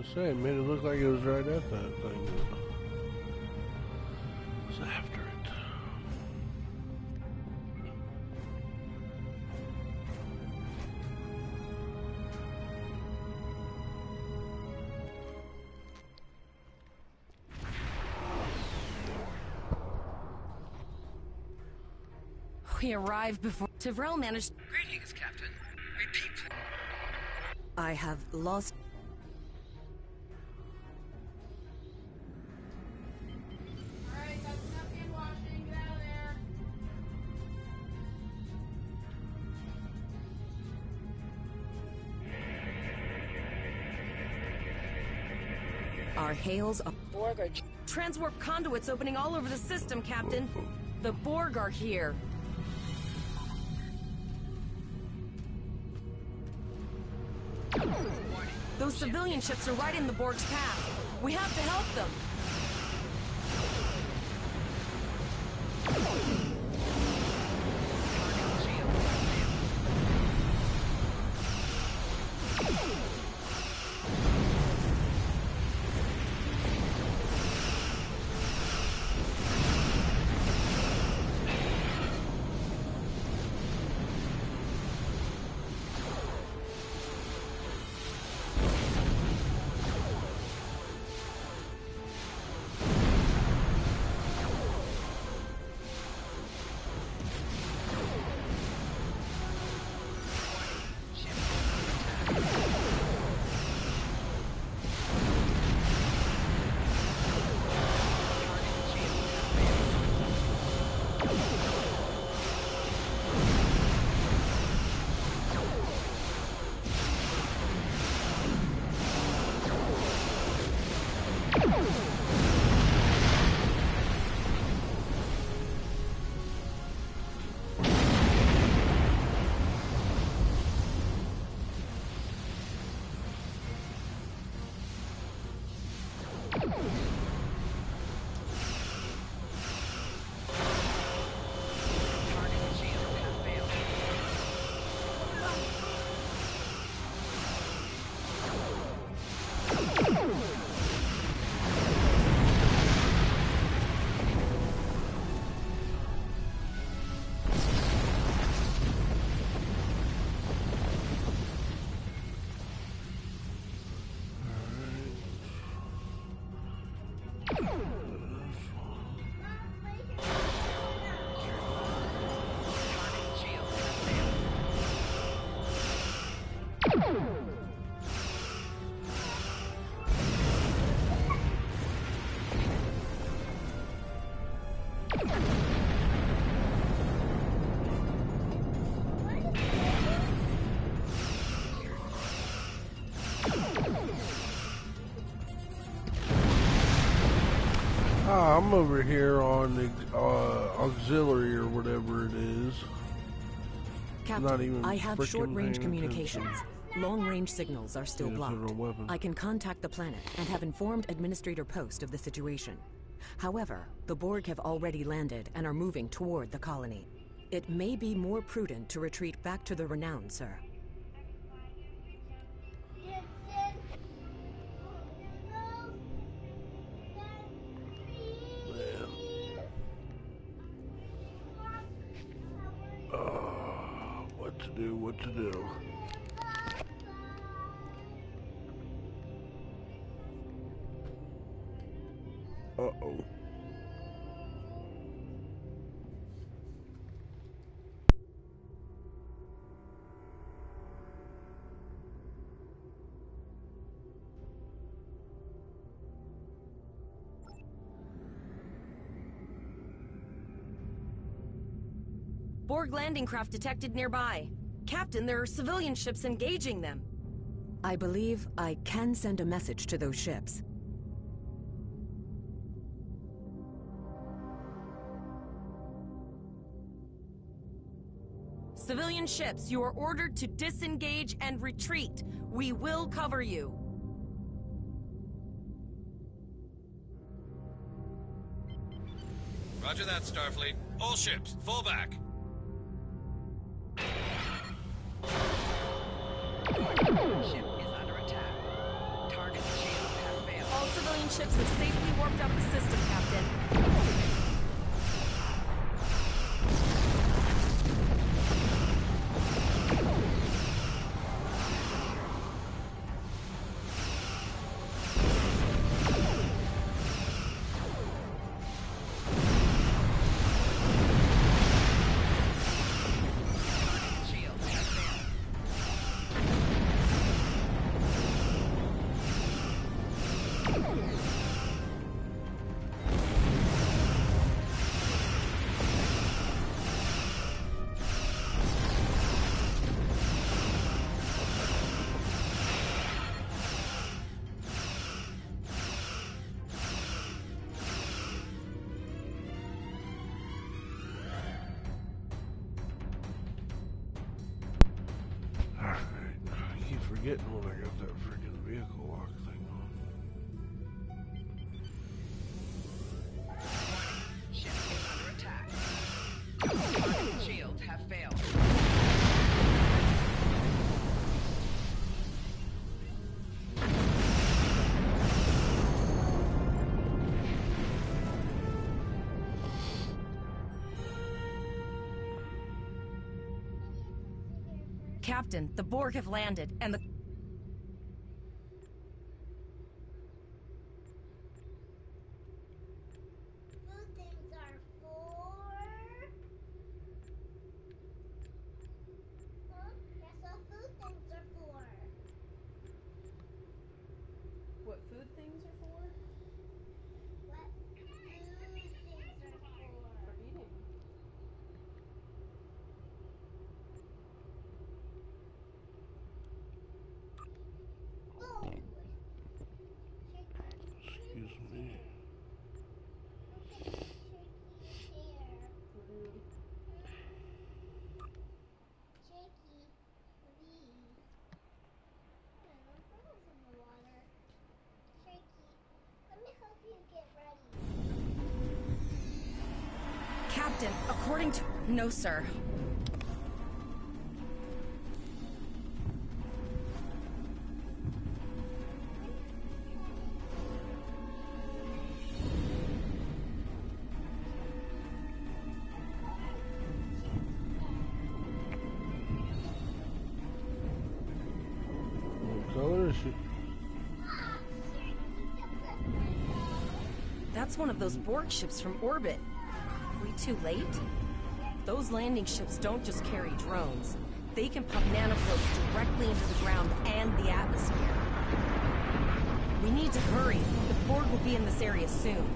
I was saying, made it look like it was right at that thing. but It was after it. We arrived before Tivrel managed. Greetings, Captain. Repeat. I have lost. Hails. Borg are. Transwarp conduits opening all over the system, Captain. The Borg are here. Those civilian ships are right in the Borg's path. We have to help them. I'm over here on the uh, auxiliary or whatever it is. Captain, I have short-range communications. Long-range signals are still Yeah, blocked. I can contact the planet and have informed Administrator Post of the situation. However, the Borg have already landed and are moving toward the colony. It may be more prudent to retreat back to the Renown, sir. To do. Uh-oh. Borg landing craft detected nearby. Captain, there are civilian ships engaging them. I believe I can send a message to those ships. Civilian ships, you are ordered to disengage and retreat. We will cover you. Roger that, Starfleet. All ships, fall back. Ship is under attack. Target shields have failed. All civilian ships have safely warped out of the system, Captain. Captain, the Borg have landed, and the. Food things are for. Huh? That's what food things are for. What food things are for? What food things are for? For eating. Food. Excuse me. Shaky, please. I'm frozen in the water. Shaky, let me help you get ready. Captain, according to. No, sir. That's one of those Borg ships from orbit. Too late? Those landing ships don't just carry drones. They can pump nanoflows directly into the ground and the atmosphere. We need to hurry. The Borg will be in this area soon.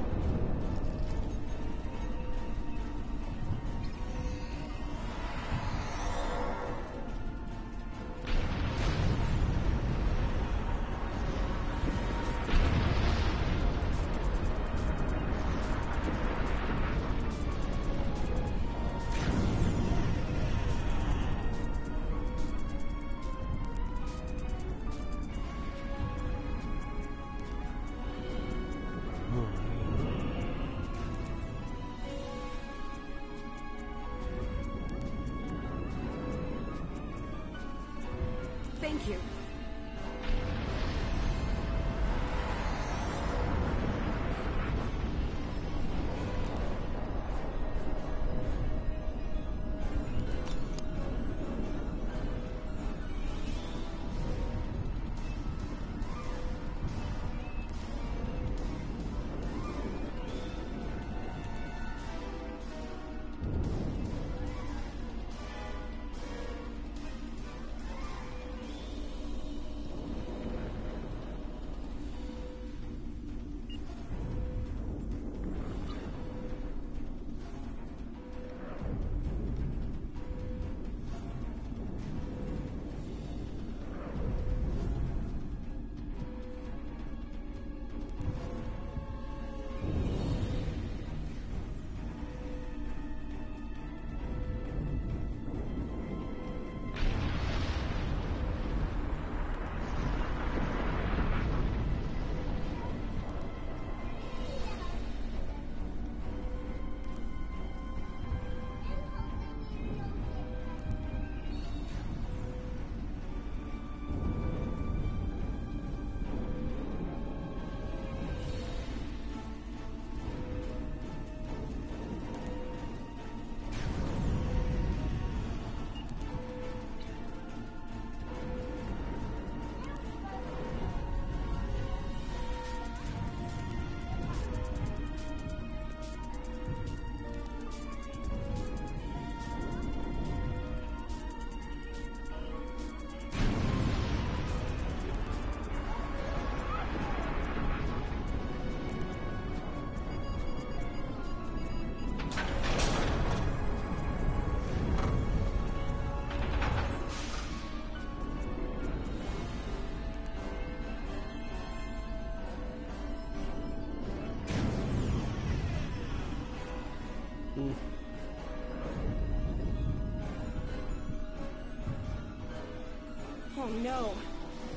Oh no.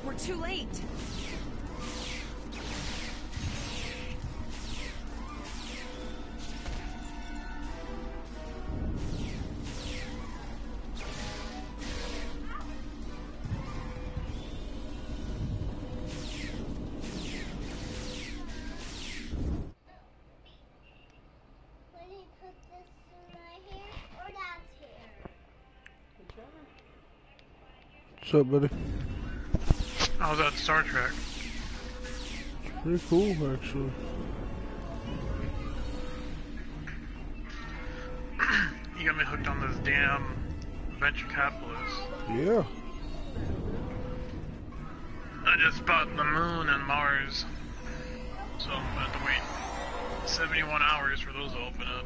We're too late. When you put this right here or that's here? What's up, buddy? I was at Star Trek. Pretty cool, actually. You got me hooked on this damn venture capitalist. Yeah. I just bought the moon and Mars. So I'm about to wait 71 hours for those to open up.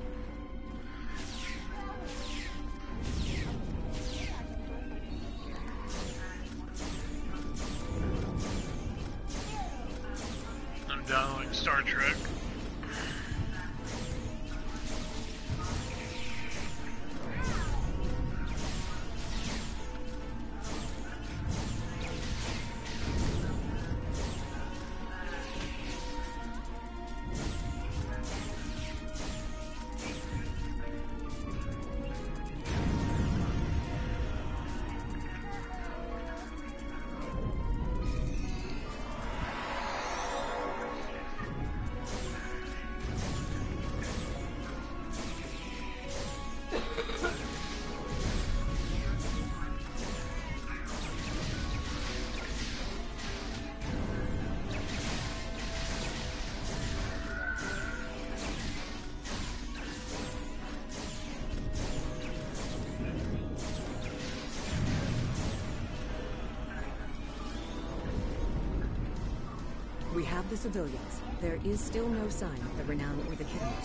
Have the civilians. There is still no sign of the Renown or the Khitomer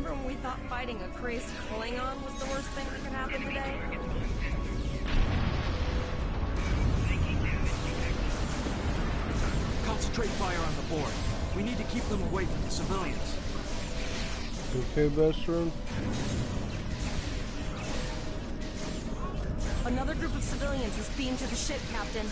Remember when we thought fighting a crazy Klingon was the worst thing that could happen today? Concentrate fire on the Borg. We need to keep them away from the civilians. Okay, best friend? Another group of civilians is beamed to the ship, Captain.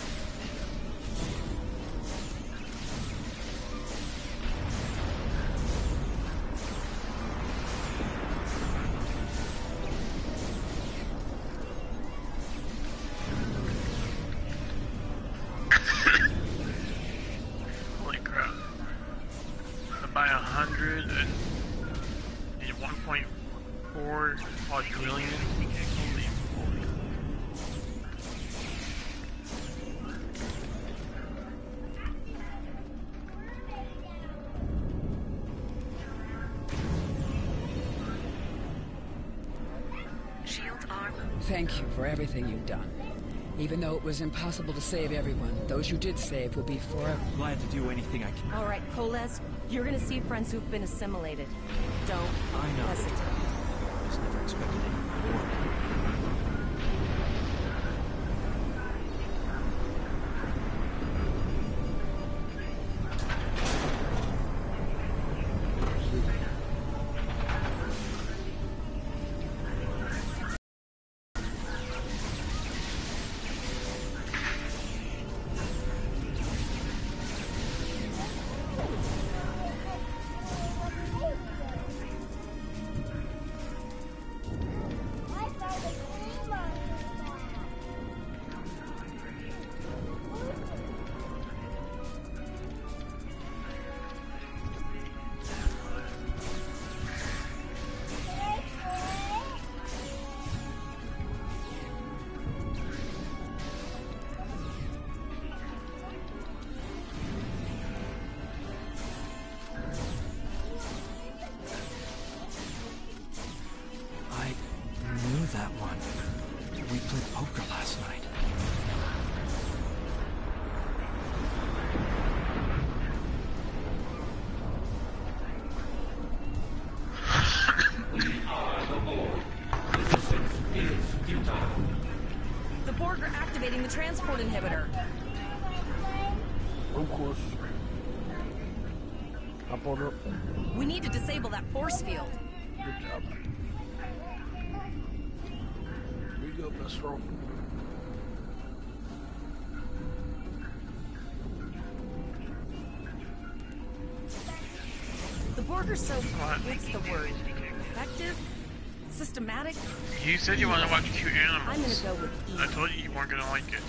Thank you for everything you've done. Even though it was impossible to save everyone, those you did save will be forever. Glad to do anything I can. All right, Koles, you're gonna see friends who've been assimilated. Don't I know. hesitate. Just never expected activating inhibitor. Of course. Up on up. We need to disable that force field. Good job. Here you go, best roll. The Borg are so, what's the word? Effective? Systematic? You said you want to watch cute animals. I'm gonna go with E. I told you you weren't gonna like it.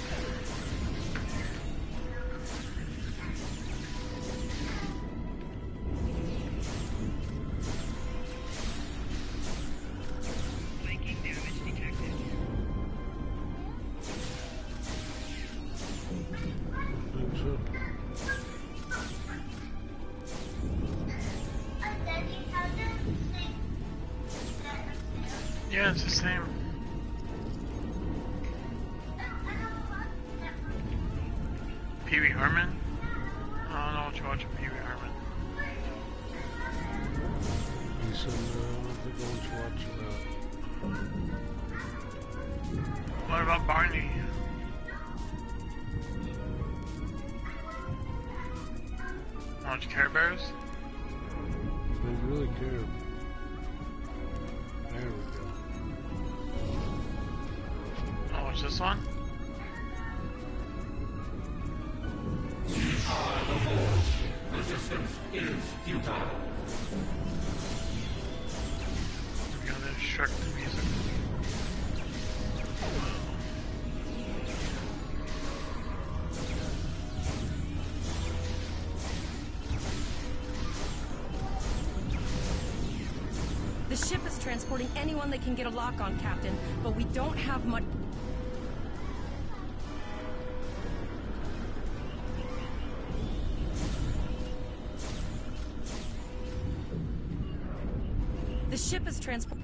They can get a lock on, Captain, but we don't have much. The ship is transport.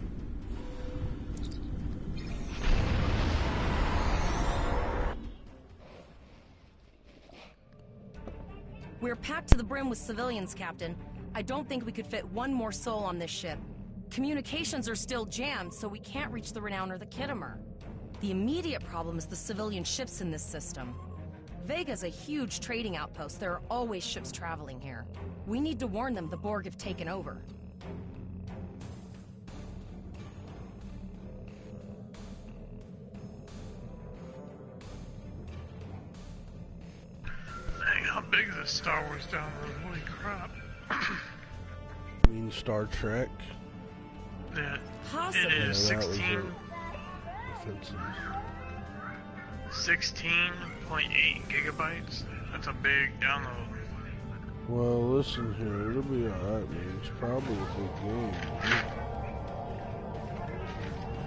We're packed to the brim with civilians, Captain. I don't think we could fit one more soul on this ship. Communications are still jammed, so we can't reach the Renown or the Khitomer. The immediate problem is the civilian ships in this system. Vega's a huge trading outpost. There are always ships traveling here. We need to warn them the Borg have taken over. Dang, how big is this Star Wars download? Holy crap. I mean, Star Trek. Yeah, Possibly. it is Yeah, 16, Offensive. 16.8 gigabytes. That's a big download. Well, listen here, it'll be alright, man. It's probably a good game.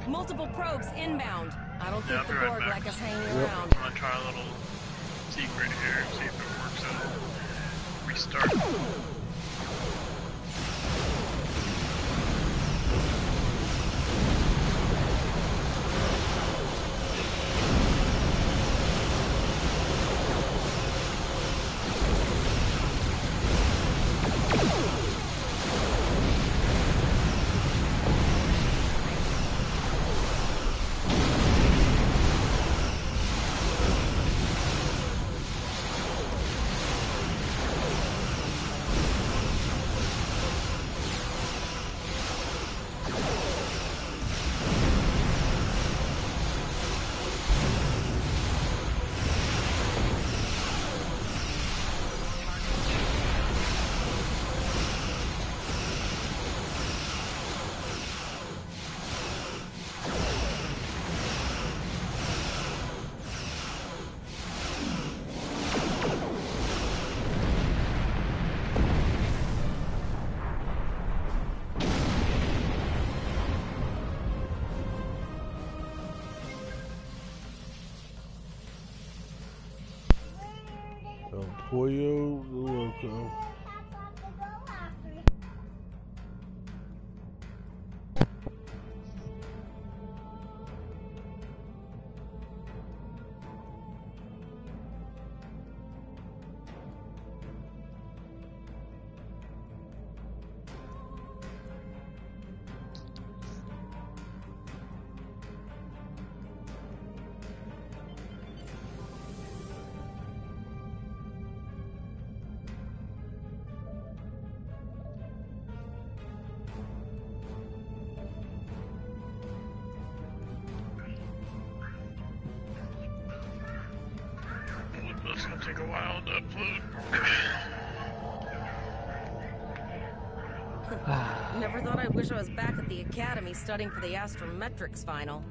Multiple probes inbound. I don't Yeah, think the I'll be right Borg like us hanging Yep. around. I'm gonna try a little secret here, see if it works out. Restart. El Pollo wish I was back at the academy studying for the astrometrics final.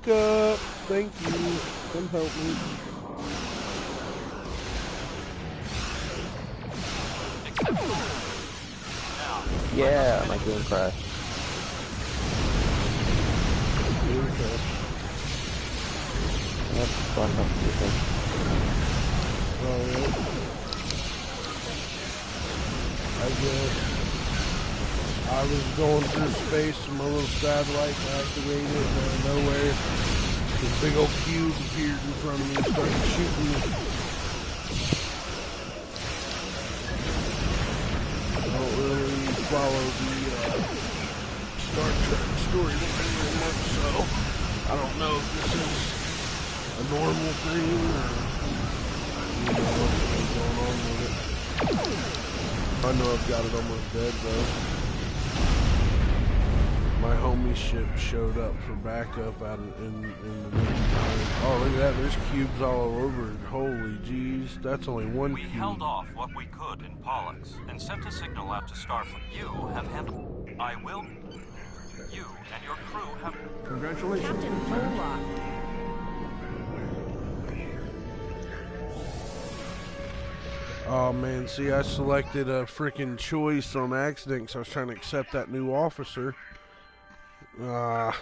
Back up. Thank you. Come help me. Yeah, my game crashed. Going through space and my little satellite activated and out of nowhere this big old cube appeared in front of me and started shooting. I don't really follow the uh, Star Trek storyline very much, so I don't know if this is a normal thing or you know what's going on with it. I know I've got it almost dead though. My homie ship showed up for backup out in, in, in the meantime. Oh, look at that. There's cubes all over. Holy jeez. That's only one We cube. held off what we could in Pollux and sent a signal out to Starfleet. You have handled. I will. You and your crew have. Congratulations. Captain Bullock. Oh man, see, I selected a freaking choice on accident because I was trying to accept that new officer. Ah.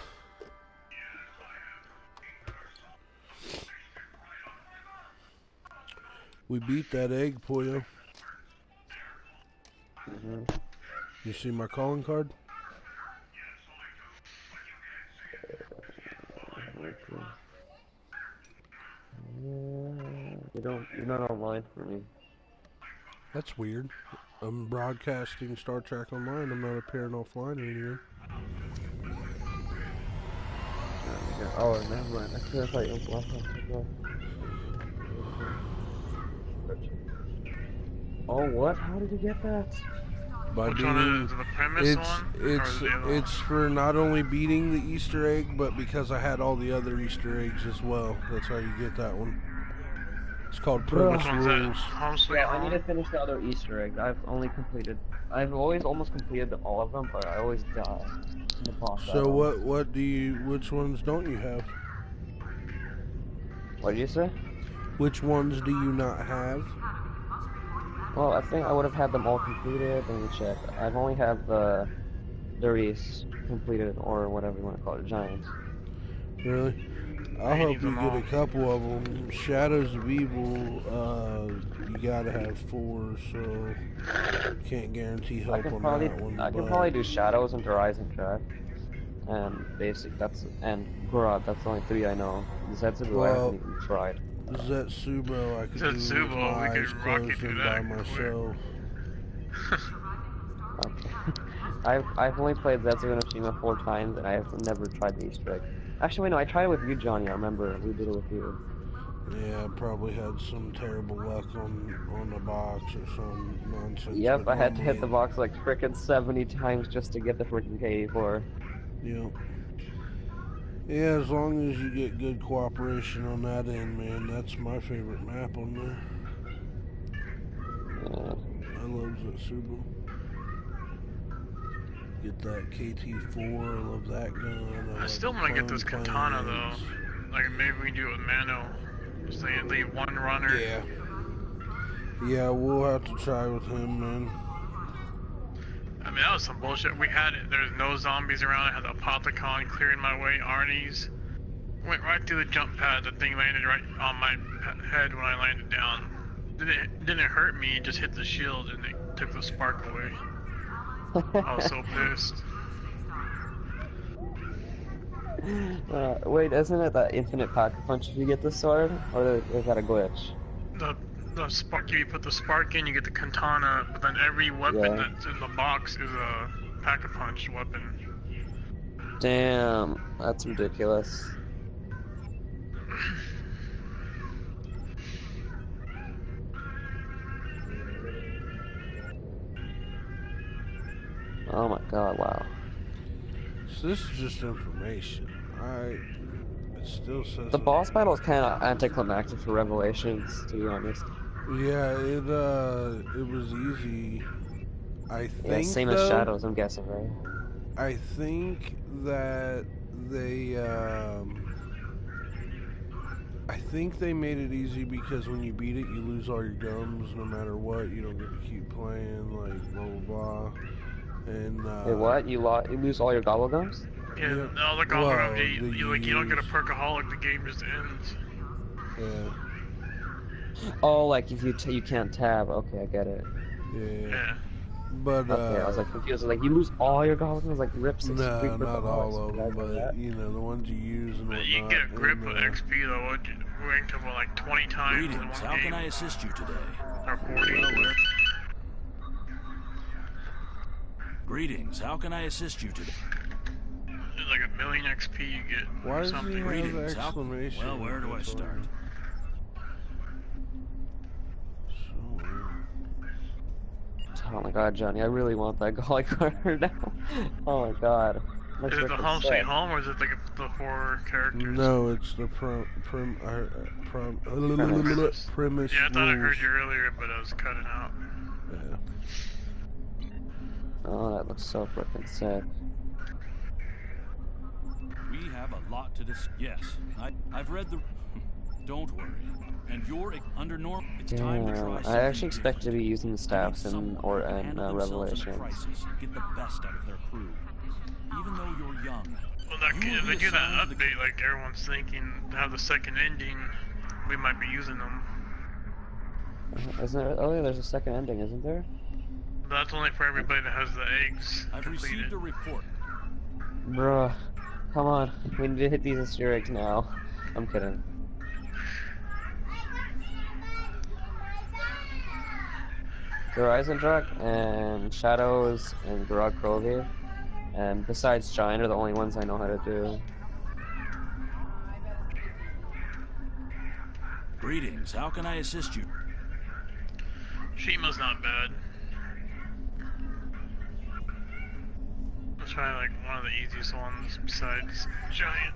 we beat that egg, Pollo. You see my calling card? You don't. You're not online for me. That's weird. I'm broadcasting Star Trek Online. I'm not appearing offline anymore. Oh, never mind. I could have thought you were blocking. Oh, what? How did you get that? By Which one beating, is it, the premise it's one, it's the other it's for not only beating the Easter egg, but because I had all the other Easter eggs as well. That's how you get that one. It's called premise Which one's rules. Home Yeah, I need to finish the other Easter eggs. I've only completed. I've always almost completed all of them, but I always die in the boss So battle. what what do you? Which ones don't you have? What did you say? Which ones do you not have? Well, I think I would have had them all completed. Let me check. I've only have the Darius completed, or whatever you want to call it, Giants. Really? I'll help you get a couple of them. Shadows of Evil, uh, you gotta have four, so can't guarantee I help can on probably, that one. I can but- probably do Shadows and Horizon Track, and Basic. That's and Gorod. That's the only three I know. Zetsubou I Well, haven't even tried. Zetsubou, I could do with Zetsubou, my we eyes could rock you closed and by myself. Okay. I've I've only played Zetsu and Oshima four times, and I have never tried the Easter egg. Actually, wait, no, I tried it with you, Johnny. I remember we did it with you. Yeah, I probably had some terrible luck on on the box or some nonsense. Yep, I had to hit the box like frickin' 70 times just to get the frickin' K4. Yep. Yeah, as long as you get good cooperation on that end, man, that's my favorite map on there. Mm. I love Zatsuba. Get that KT4, I love that gun. I love still want to get this katana though. Like maybe we can do it with Mano. Just leave, leave one runner. Yeah. Yeah, we'll have to try with him, man. I mean that was some bullshit. We had it. There's no zombies around. I had the Apothicon clearing my way. Arnie's went right through the jump pad. The thing landed right on my head when I landed down. Didn't didn't hurt me. It just hit the shield and it took the spark away. I was so pissed. Uh, wait, isn't it that infinite pocket punch if you get the sword? Or is that a glitch? The the spark you put the spark in, you get the katana, but then every weapon Yeah. that's in the box is a pack a punch weapon. Damn, that's ridiculous. Oh my god, wow. So this is just information. I it still says The boss battle is kind of anticlimactic for Revelations, to be honest. Yeah, it uh it was easy. I think, Yeah, same as Shadows, I'm guessing, right? I think that they um I think they made it easy because when you beat it you lose all your gums no matter what. You don't get to keep playing, like blah blah blah. And uh Wait, what? You, lo- you lose all your gobble gums? Yeah, Yeah. all the gobble Well, gum, you, you, like you don't get a perkaholic, the game just ends. Yeah. Oh, like if you t- you can't tab. Okay, I get it. Yeah. Yeah. But uh Okay, I was like confused. Like you lose all your gobble gums, like rips. six no, three not all of them, but you know the ones you use and whatnot. You can get a grip and, with uh, XP though. What, you ranked up like 20 times in one Greetings. How game. can I assist you today? Or 40. Well, Greetings. How can I assist you today? There's like a million XP you get Why or does he something. have Greetings. How- exclamation? Well, where do I start? So weird. Oh my god, Johnny, I really want that golly card now. Oh my god. Looks Is it the home sick. sweet home or is it like the four characters? No, it's the prim, prim, uh, uh, Premise. premise. Yeah, I thought I heard you earlier, but I was cutting out. Yeah. Oh, that looks so freaking sick. We have a lot to discuss. Yes, I, I've read the. Don't worry. And you're under norm. It's time to try Damn, I something actually expect to be using the staffs I need in or who can in handle uh, themselves Revelations. crisis Get the best out of their crew. Even though you're young. Well, that, You if they do that assigned to the- update, like everyone's thinking, to have the second ending, we might be using them. Uh, Isn't there? Oh, yeah, there's a second ending, isn't there? But that's only for everybody that has the eggs I've completed. received a report. Bruh, come on, we need to hit these Easter eggs now. I'm kidding. Horizon Truck and Shadows and Gorod Krovi. And besides Giant are the only ones I know how to do. Greetings. How can I assist you? Shima's not bad. Let's like one of the easiest ones besides Giant.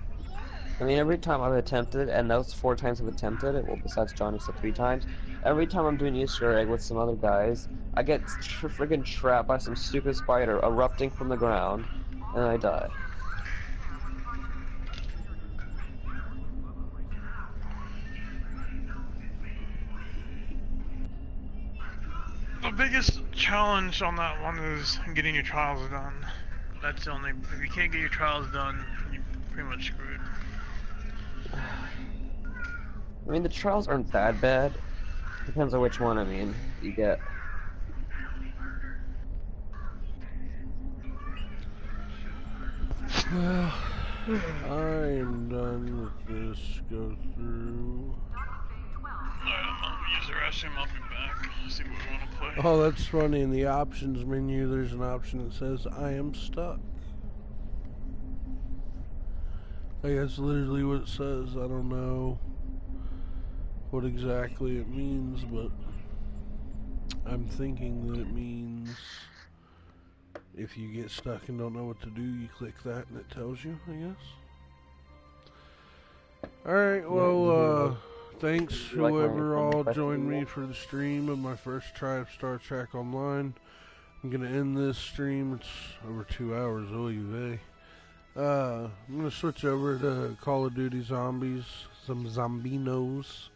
I mean, every time I've attempted, and those four times I've attempted it, well, besides Johnny, so three times, every time I'm doing Easter egg with some other guys, I get tr friggin' trapped by some stupid spider erupting from the ground, and I die. The biggest challenge on that one is getting your trials done. That's the only. If you can't get your trials done, you're pretty much screwed. I mean, the trials aren't that bad. Depends on which one, I mean, you get. Well, I'm done with this. Go through. Oh, that's funny. In the options menu, there's an option that says "I am stuck." I guess literally what it says. I don't know. what exactly it means, but I'm thinking that it means if you get stuck and don't know what to do, you click that and it tells you, I guess. Alright, well, uh, thanks like whoever all joined me for the stream of my first try of Star Trek Online. I'm gonna end this stream, it's over two hours, oy vey. Uh, I'm gonna switch over to Call of Duty Zombies, some Zombinos.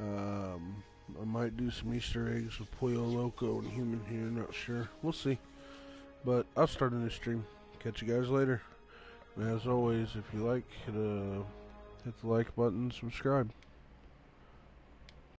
Um, I might do some Easter eggs with Pollo Loco and Human here, not sure. We'll see. But I'll start a new stream. Catch you guys later. And as always, if you like, hit, uh, hit the like button, subscribe.